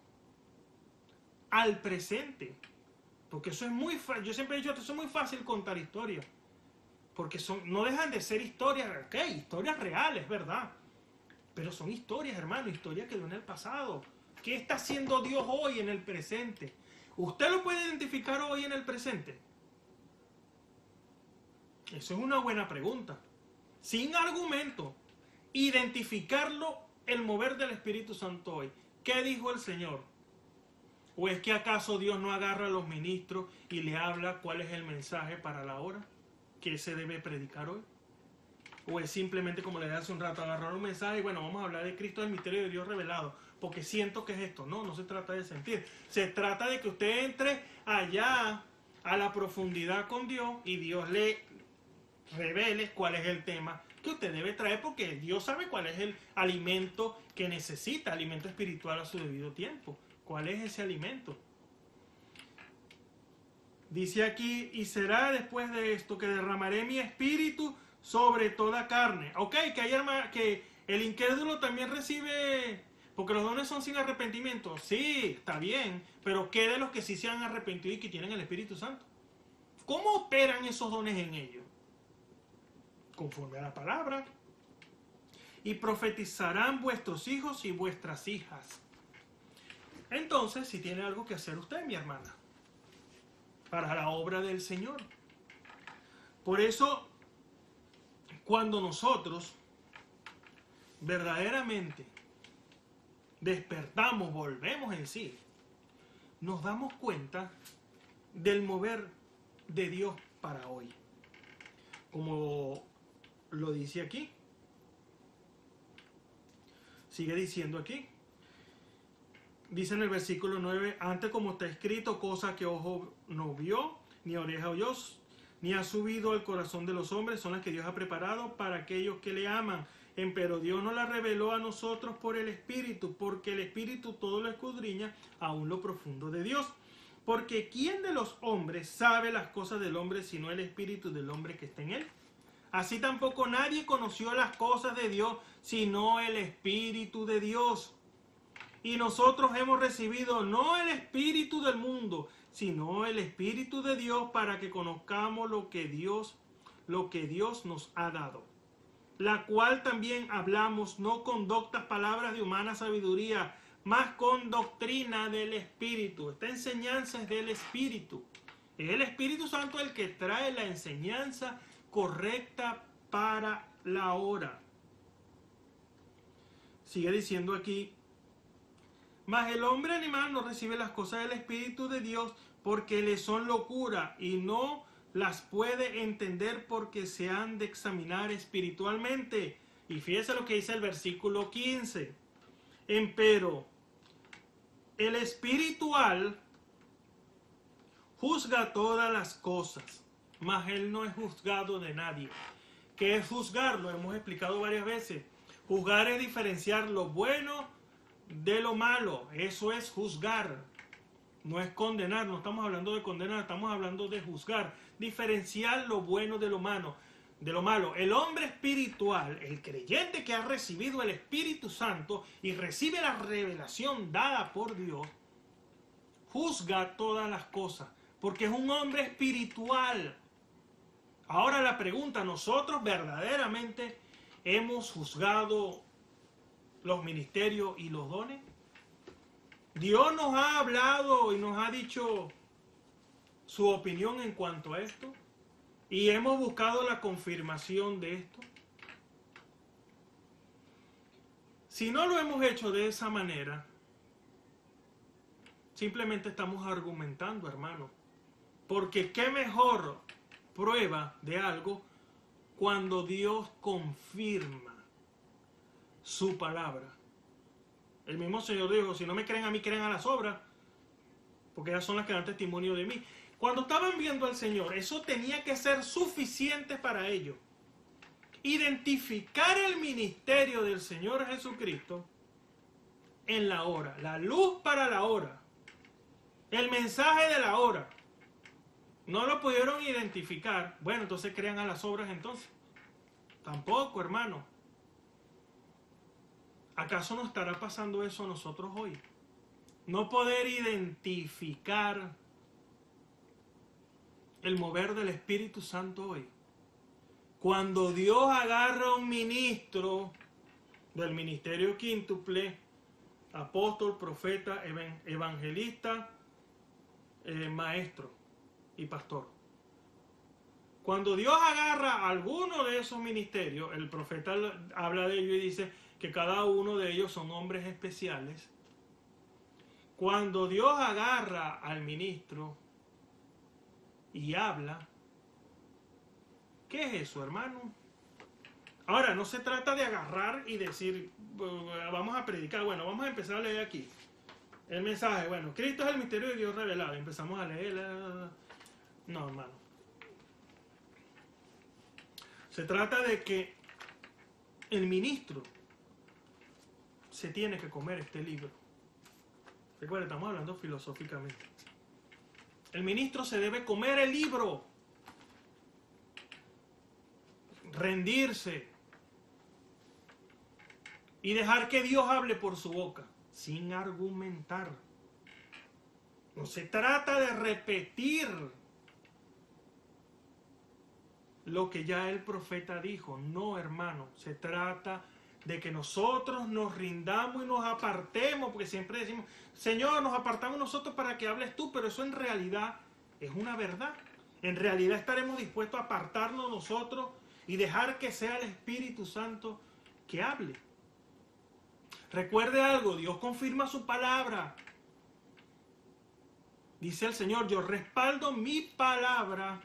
al presente. Porque eso es muy fácil. Yo siempre he dicho que eso es muy fácil contar historias. Porque son, no dejan de ser historias, ok, historias reales, ¿verdad? Pero son historias, hermano, historias que en el pasado. ¿Qué está haciendo Dios hoy en el presente? ¿Usted lo puede identificar hoy en el presente? Eso es una buena pregunta. Sin argumento, identificarlo el mover del Espíritu Santo hoy. ¿Qué dijo el Señor? ¿O es que acaso Dios no agarra a los ministros y le habla cuál es el mensaje para la hora que se debe predicar hoy? ¿O es simplemente como le dije hace un rato, agarrar un mensaje y bueno, vamos a hablar de Cristo, del misterio de Dios revelado, porque siento que es esto? No, no se trata de sentir. Se trata de que usted entre allá a la profundidad con Dios y Dios le revele cuál es el tema que usted debe traer porque Dios sabe cuál es el alimento que necesita, alimento espiritual a su debido tiempo. ¿Cuál es ese alimento? Dice aquí, y será después de esto que derramaré mi espíritu sobre toda carne. Ok, que, hay que el incrédulo también recibe, porque los dones son sin arrepentimiento. Sí, está bien, pero ¿qué de los que sí se han arrepentido y que tienen el Espíritu Santo? ¿Cómo operan esos dones en ellos? Conforme a la palabra. Y profetizarán vuestros hijos y vuestras hijas. Entonces, si tiene algo que hacer usted, mi hermana, para la obra del Señor. Por eso cuando nosotros verdaderamente despertamos, volvemos en sí, nos damos cuenta del mover de Dios para hoy. como lo dice aquí. Sigue diciendo aquí. Dice en el versículo 9, antes como está escrito, cosa que ojo no vio, ni oreja oyó, ni ha subido al corazón de los hombres, son las que Dios ha preparado para aquellos que le aman. Pero Dios nos la reveló a nosotros por el Espíritu, porque el Espíritu todo lo escudriña, aún lo profundo de Dios. Porque ¿quién de los hombres sabe las cosas del hombre sino el Espíritu del hombre que está en él? Así tampoco nadie conoció las cosas de Dios sino el Espíritu de Dios. Y nosotros hemos recibido no el Espíritu del mundo, sino el Espíritu de Dios para que conozcamos lo que Dios, lo que Dios nos ha dado. La cual también hablamos no con doctas palabras de humana sabiduría, más con doctrina del Espíritu. Esta enseñanza es del Espíritu. Es el Espíritu Santo el que trae la enseñanza correcta para la hora. Sigue diciendo aquí, mas el hombre animal no recibe las cosas del Espíritu de Dios porque le son locura y no las puede entender porque se han de examinar espiritualmente. Y fíjese lo que dice el versículo 15. Empero, el espiritual juzga todas las cosas, mas él no es juzgado de nadie. ¿Qué es juzgar? Lo hemos explicado varias veces. Juzgar es diferenciar lo bueno de lo malo. Eso es juzgar. No es condenar, no estamos hablando de condenar, estamos hablando de juzgar. Diferenciar lo bueno de lo malo. De lo malo. El hombre espiritual, el creyente que ha recibido el Espíritu Santo y recibe la revelación dada por Dios, juzga todas las cosas. Porque es un hombre espiritual. Ahora la pregunta, ¿nosotros verdaderamente hemos juzgado los ministerios y los dones? Dios nos ha hablado y nos ha dicho su opinión en cuanto a esto y hemos buscado la confirmación de esto. Si no lo hemos hecho de esa manera, simplemente estamos argumentando, hermano. Porque qué mejor prueba de algo cuando Dios confirma su palabra. El mismo Señor dijo, si no me creen a mí, creen a las obras, porque ellas son las que dan testimonio de mí. Cuando estaban viendo al Señor, eso tenía que ser suficiente para ellos. Identificar el ministerio del Señor Jesucristo en la hora, la luz para la hora, el mensaje de la hora. No lo pudieron identificar. Bueno, entonces crean a las obras entonces. Tampoco, hermano. ¿Acaso nos estará pasando eso a nosotros hoy? No poder identificar el mover del Espíritu Santo hoy. Cuando Dios agarra a un ministro del ministerio quíntuple, apóstol, profeta, evangelista, eh, maestro y pastor. Cuando Dios agarra alguno de esos ministerios, el profeta habla de ello y dice, que cada uno de ellos son hombres especiales, cuando Dios agarra al ministro y habla, ¿qué es eso, hermano? Ahora, no se trata de agarrar y decir, vamos a predicar, bueno, vamos a empezar a leer aquí. El mensaje, bueno, Cristo es el misterio de Dios revelado. Empezamos a leer. No, hermano. Se trata de que el ministro se tiene que comer este libro. Recuerda, estamos hablando filosóficamente. El ministro se debe comer el libro. Rendirse. Y dejar que Dios hable por su boca, sin argumentar. No se trata de repetir lo que ya el profeta dijo. No, hermano. Se trata de que nosotros nos rindamos y nos apartemos, porque siempre decimos, Señor, nos apartamos nosotros para que hables tú, pero eso en realidad es una verdad. En realidad estaremos dispuestos a apartarnos nosotros y dejar que sea el Espíritu Santo que hable. Recuerde algo, Dios confirma su palabra. Dice el Señor, yo respaldo mi palabra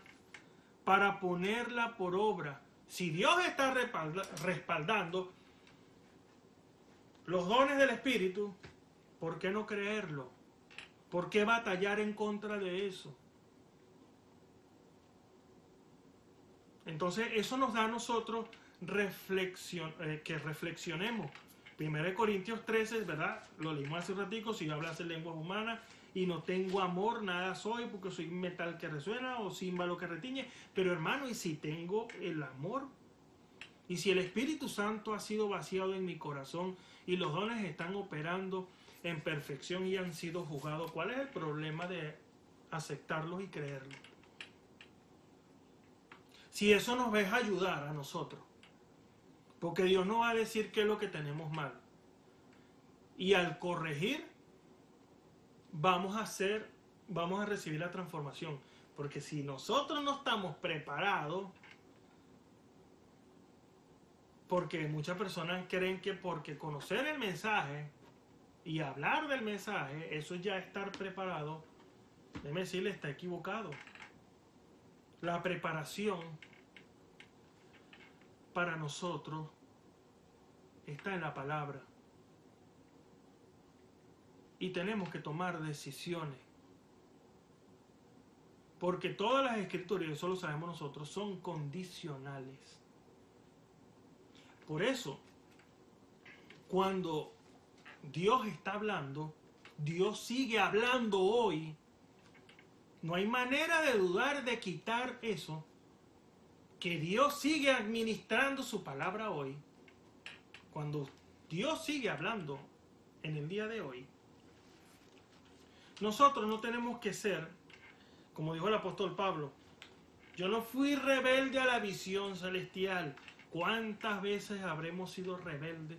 para ponerla por obra. Si Dios está respaldando los dones del Espíritu, ¿por qué no creerlo? ¿Por qué batallar en contra de eso? Entonces eso nos da a nosotros reflexión, eh, que reflexionemos. 1 Corintios 13, ¿verdad? Lo leímos hace un ratico, si yo hablase lenguas humanas y no tengo amor, nada soy, porque soy metal que resuena o címbalo que retiñe. Pero hermano, ¿y si tengo el amor? Y si el Espíritu Santo ha sido vaciado en mi corazón y los dones están operando en perfección y han sido juzgados, ¿cuál es el problema de aceptarlos y creerlos? Si eso nos va a ayudar a nosotros porque Dios no va a decir qué es lo que tenemos mal. Y al corregir, vamos a hacer, vamos a recibir la transformación. Porque si nosotros no estamos preparados, porque muchas personas creen que porque conocer el mensaje y hablar del mensaje, eso ya estar preparado, déjeme decirle, está equivocado. La preparación para nosotros está en la palabra. Y tenemos que tomar decisiones. Porque todas las escrituras, y eso lo sabemos nosotros, son condicionales. Por eso, cuando Dios está hablando, Dios sigue hablando hoy. No hay manera de dudar de quitar eso que Dios sigue administrando su palabra hoy, cuando Dios sigue hablando en el día de hoy, nosotros no tenemos que ser, como dijo el apóstol Pablo, yo no fui rebelde a la visión celestial. ¿Cuántas veces habremos sido rebeldes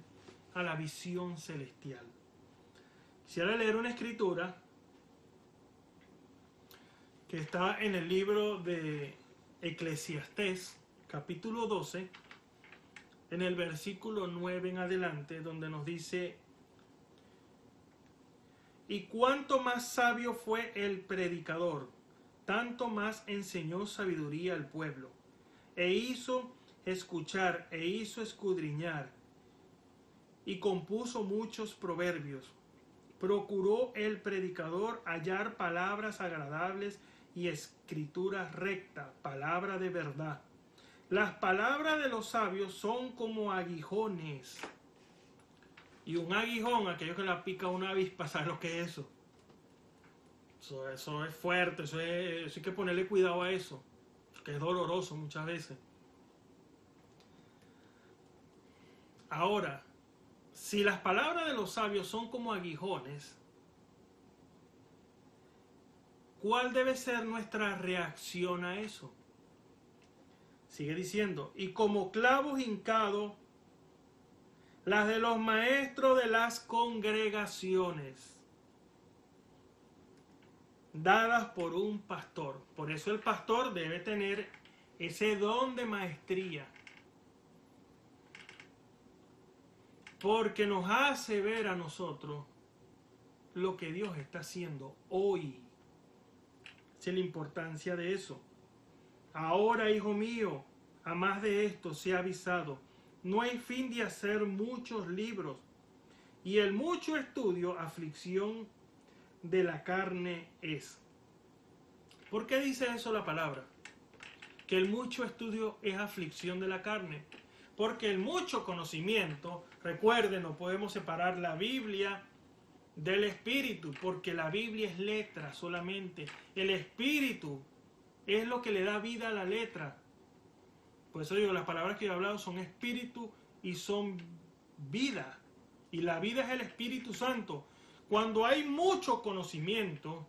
a la visión celestial? Quisiera leer una escritura que está en el libro de Eclesiastés, capítulo 12, en el versículo 9 en adelante, donde nos dice, y cuanto más sabio fue el predicador, tanto más enseñó sabiduría al pueblo, e hizo escuchar, e hizo escudriñar, y compuso muchos proverbios. Procuró el predicador hallar palabras agradables y escritura recta, palabra de verdad. Las palabras de los sabios son como aguijones. Y un aguijón, aquello que la pica una avispa, ¿sabes lo que es eso? Eso, es fuerte, eso, es, hay que ponerle cuidado a eso, que es doloroso muchas veces. Ahora, si las palabras de los sabios son como aguijones, ¿Cuál debe ser nuestra reacción a eso? Sigue diciendo, y como clavos hincados, las de los maestros de las congregaciones, dadas por un pastor. Por eso el pastor debe tener ese don de maestría. Porque nos hace ver a nosotros lo que Dios está haciendo hoy la importancia de eso. Ahora, hijo mío, a más de esto se ha avisado, no hay fin de hacer muchos libros, y el mucho estudio aflicción de la carne es. ¿Por qué dice eso la palabra? Que el mucho estudio es aflicción de la carne. Porque el mucho conocimiento, recuerden, no podemos separar la Biblia del espíritu, porque la Biblia es letra solamente. El espíritu es lo que le da vida a la letra. Por eso digo, las palabras que he hablado son espíritu y son vida. Y la vida es el Espíritu Santo. Cuando hay mucho conocimiento,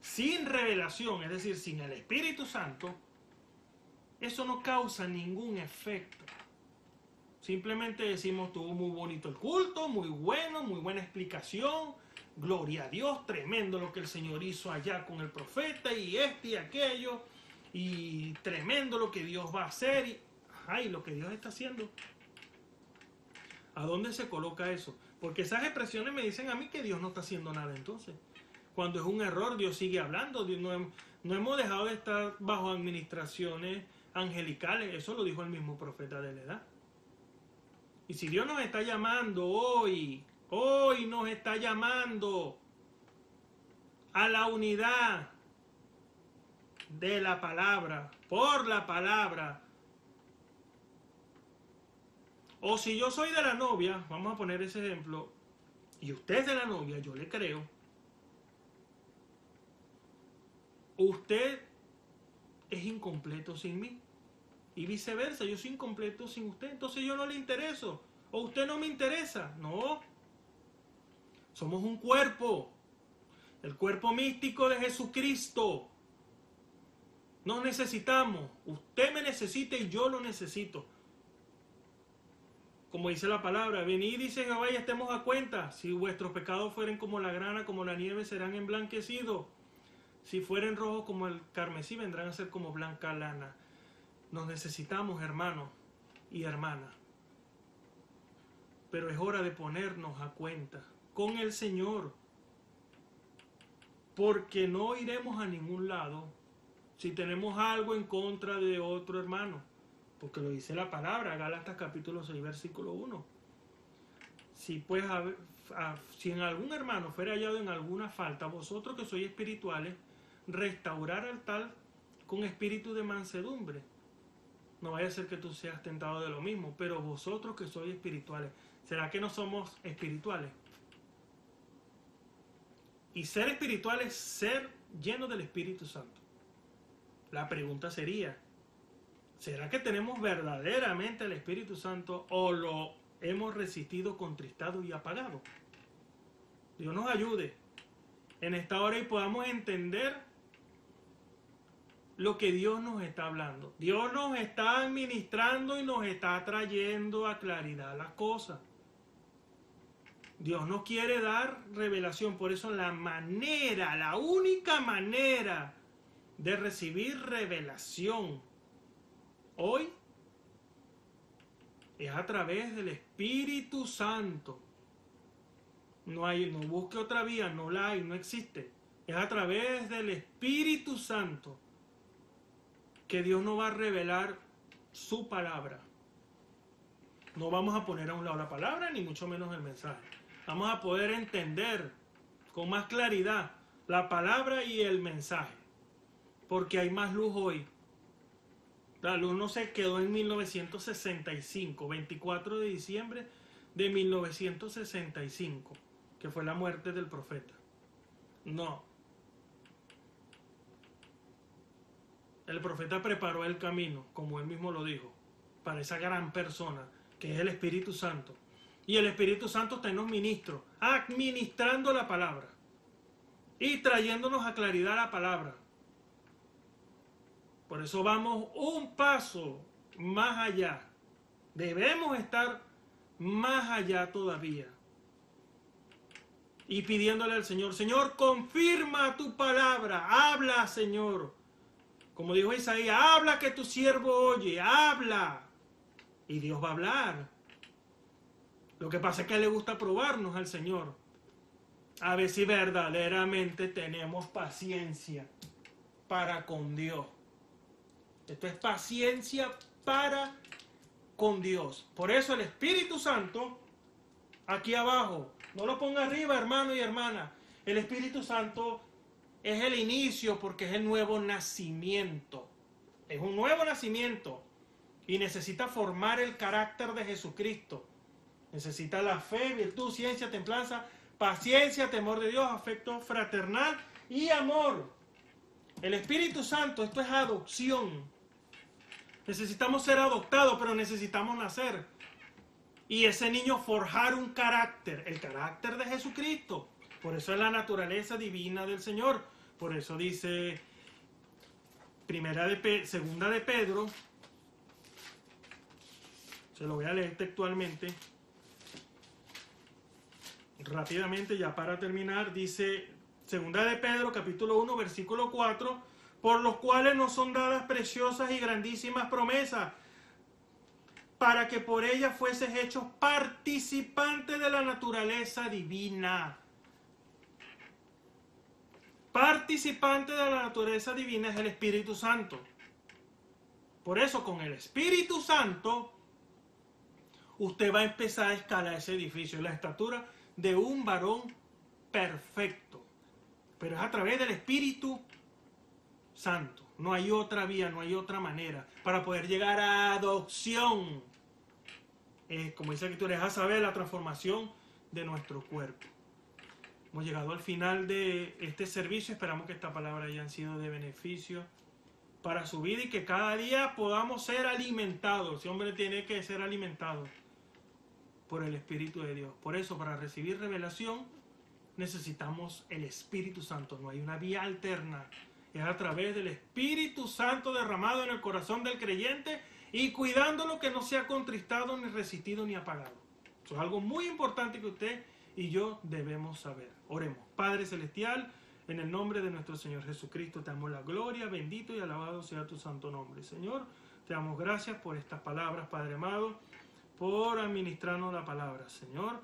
sin revelación, es decir, sin el Espíritu Santo, eso no causa ningún efecto. Simplemente decimos, tuvo muy bonito el culto, muy bueno, muy buena explicación. Gloria a Dios, tremendo lo que el Señor hizo allá con el profeta y este y aquello. Y tremendo lo que Dios va a hacer. Y, ay, lo que Dios está haciendo. ¿A dónde se coloca eso? Porque esas expresiones me dicen a mí que Dios no está haciendo nada entonces. Cuando es un error, Dios sigue hablando. No hemos dejado de estar bajo administraciones angelicales. Eso lo dijo el mismo profeta de la edad. Y si Dios nos está llamando hoy, hoy nos está llamando a la unidad de la palabra, por la palabra. O si yo soy de la novia, vamos a poner ese ejemplo, y usted es de la novia, yo le creo. Usted es incompleto sin mí. Y viceversa, yo soy incompleto sin usted. Entonces yo no le intereso. O usted no me interesa. No. Somos un cuerpo. El cuerpo místico de Jesucristo. Nos necesitamos. Usted me necesita y yo lo necesito. Como dice la palabra, venid, dice Jehová, y estemos a cuenta. Si vuestros pecados fueren como la grana, como la nieve, serán emblanquecidos. Si fueren rojos como el carmesí, vendrán a ser como blanca lana. Nos necesitamos, hermanos y hermanas. Pero es hora de ponernos a cuenta con el Señor. Porque no iremos a ningún lado si tenemos algo en contra de otro hermano. Porque lo dice la palabra, Gálatas capítulo 6, versículo 1. Si pues si en algún hermano fuera hallado en alguna falta, vosotros que sois espirituales, restaurar al tal con espíritu de mansedumbre. No vaya a ser que tú seas tentado de lo mismo, pero vosotros que sois espirituales, ¿será que no somos espirituales? Y ser espiritual es ser lleno del Espíritu Santo. La pregunta sería, ¿será que tenemos verdaderamente el Espíritu Santo o lo hemos resistido, contristado y apagado? Dios nos ayude en esta hora y podamos entender lo que Dios nos está hablando. Dios nos está administrando y nos está trayendo a claridad las cosas. Dios nos quiere dar revelación, por eso la manera, la única manera de recibir revelación hoy es a través del Espíritu Santo. No hay, no busque otra vía, no la hay, no existe. Es a través del Espíritu Santo que Dios nos va a revelar su palabra. No vamos a poner a un lado la palabra, ni mucho menos el mensaje. Vamos a poder entender con más claridad la palabra y el mensaje porque hay más luz hoy. La luz no se quedó en 1965, 24 de diciembre de 1965, que fue la muerte del profeta. No. El profeta preparó el camino, como él mismo lo dijo, para esa gran persona que es el Espíritu Santo. Y el Espíritu Santo está en los ministros, administrando la palabra y trayéndonos a claridad la palabra por eso vamos un paso más allá. Debemos estar más allá todavía. Y pidiéndole al Señor, Señor, confirma tu palabra, habla, Señor. Como dijo Isaías, habla que tu siervo oye, habla. Y Dios va a hablar. Lo que pasa es que le gusta probarnos al Señor. A ver si verdaderamente tenemos paciencia para con Dios. Esto es paciencia para con Dios. Por eso el Espíritu Santo, aquí abajo, no lo ponga arriba, hermano y hermana. El Espíritu Santo es el inicio porque es el nuevo nacimiento. Es un nuevo nacimiento y necesita formar el carácter de Jesucristo. Necesita la fe, virtud, ciencia, templanza, paciencia, temor de Dios, afecto fraternal y amor. El Espíritu Santo, esto es adopción. Necesitamos ser adoptados, pero necesitamos nacer. Y ese niño forjar un carácter, el carácter de Jesucristo. Por eso es la naturaleza divina del Señor. Por eso dice primera de segunda de Pedro. Se lo voy a leer textualmente. Rápidamente, ya para terminar, dice segunda de Pedro, capítulo 1, versículo 4 por los cuales nos son dadas preciosas y grandísimas promesas, para que por ellas fueses hechos participantes de la naturaleza divina. participante de la naturaleza divina es el Espíritu Santo. Por eso con el Espíritu Santo usted va a empezar a escalar ese edificio, la estatura de un varón perfecto. Pero es a través del Espíritu Santo. No hay otra vía, no hay otra manera para poder llegar a adopción. como dice la escritura, es a saber la transformación de nuestro cuerpo. Hemos llegado al final de este servicio. Esperamos que esta palabra haya sido de beneficio para su vida y que cada día podamos ser alimentados. Ese hombre tiene que ser alimentado por el Espíritu de Dios. Por eso, para recibir revelación, necesitamos el Espíritu Santo. No hay una vía alterna. Es a través del Espíritu Santo derramado en el corazón del creyente y cuidándolo que no sea contristado, ni resistido, ni apagado. Eso es algo muy importante que usted y yo debemos saber. Oremos. Padre Celestial, en el nombre de nuestro Señor Jesucristo, te damos la gloria, bendito y alabado sea tu santo nombre. Señor, te damos gracias por estas palabras, Padre amado, por administrarnos la palabra, Señor.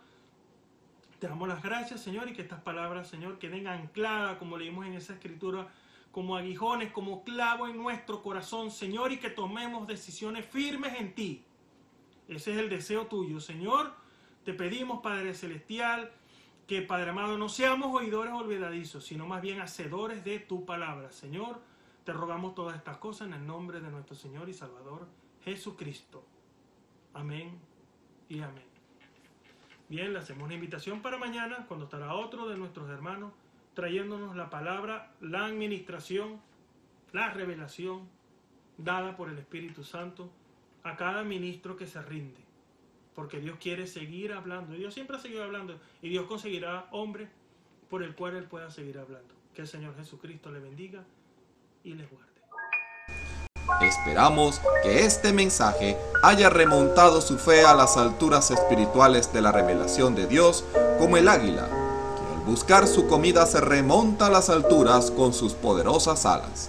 Te damos las gracias, Señor, y que estas palabras, Señor, queden ancladas, como leímos en esa escritura, como aguijones, como clavo en nuestro corazón, Señor, y que tomemos decisiones firmes en ti. Ese es el deseo tuyo, Señor. Te pedimos, Padre Celestial, que, Padre amado, no seamos oidores olvidadizos, sino más bien hacedores de tu palabra. Señor, te rogamos todas estas cosas en el nombre de nuestro Señor y Salvador Jesucristo. Amén y amén. Bien, le hacemos una invitación para mañana, cuando estará otro de nuestros hermanos trayéndonos la palabra, la administración, la revelación dada por el Espíritu Santo a cada ministro que se rinde porque Dios quiere seguir hablando. Dios siempre ha seguido hablando y Dios conseguirá hombre por el cual Él pueda seguir hablando. Que el Señor Jesucristo le bendiga y le guarde. Esperamos que este mensaje haya remontado su fe a las alturas espirituales de la revelación de Dios como el águila, buscar su comida se remonta a las alturas con sus poderosas alas.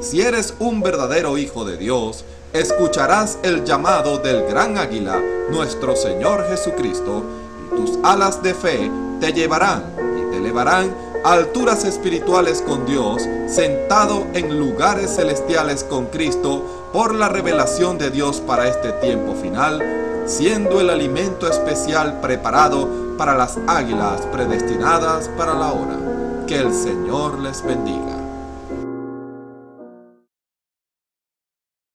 Si eres un verdadero hijo de Dios, escucharás el llamado del gran águila, nuestro Señor Jesucristo, y tus alas de fe te llevarán y te elevarán a alturas espirituales con Dios, sentado en lugares celestiales con Cristo, por la revelación de Dios para este tiempo final, siendo el alimento especial preparado para las águilas predestinadas para la hora. Que el Señor les bendiga.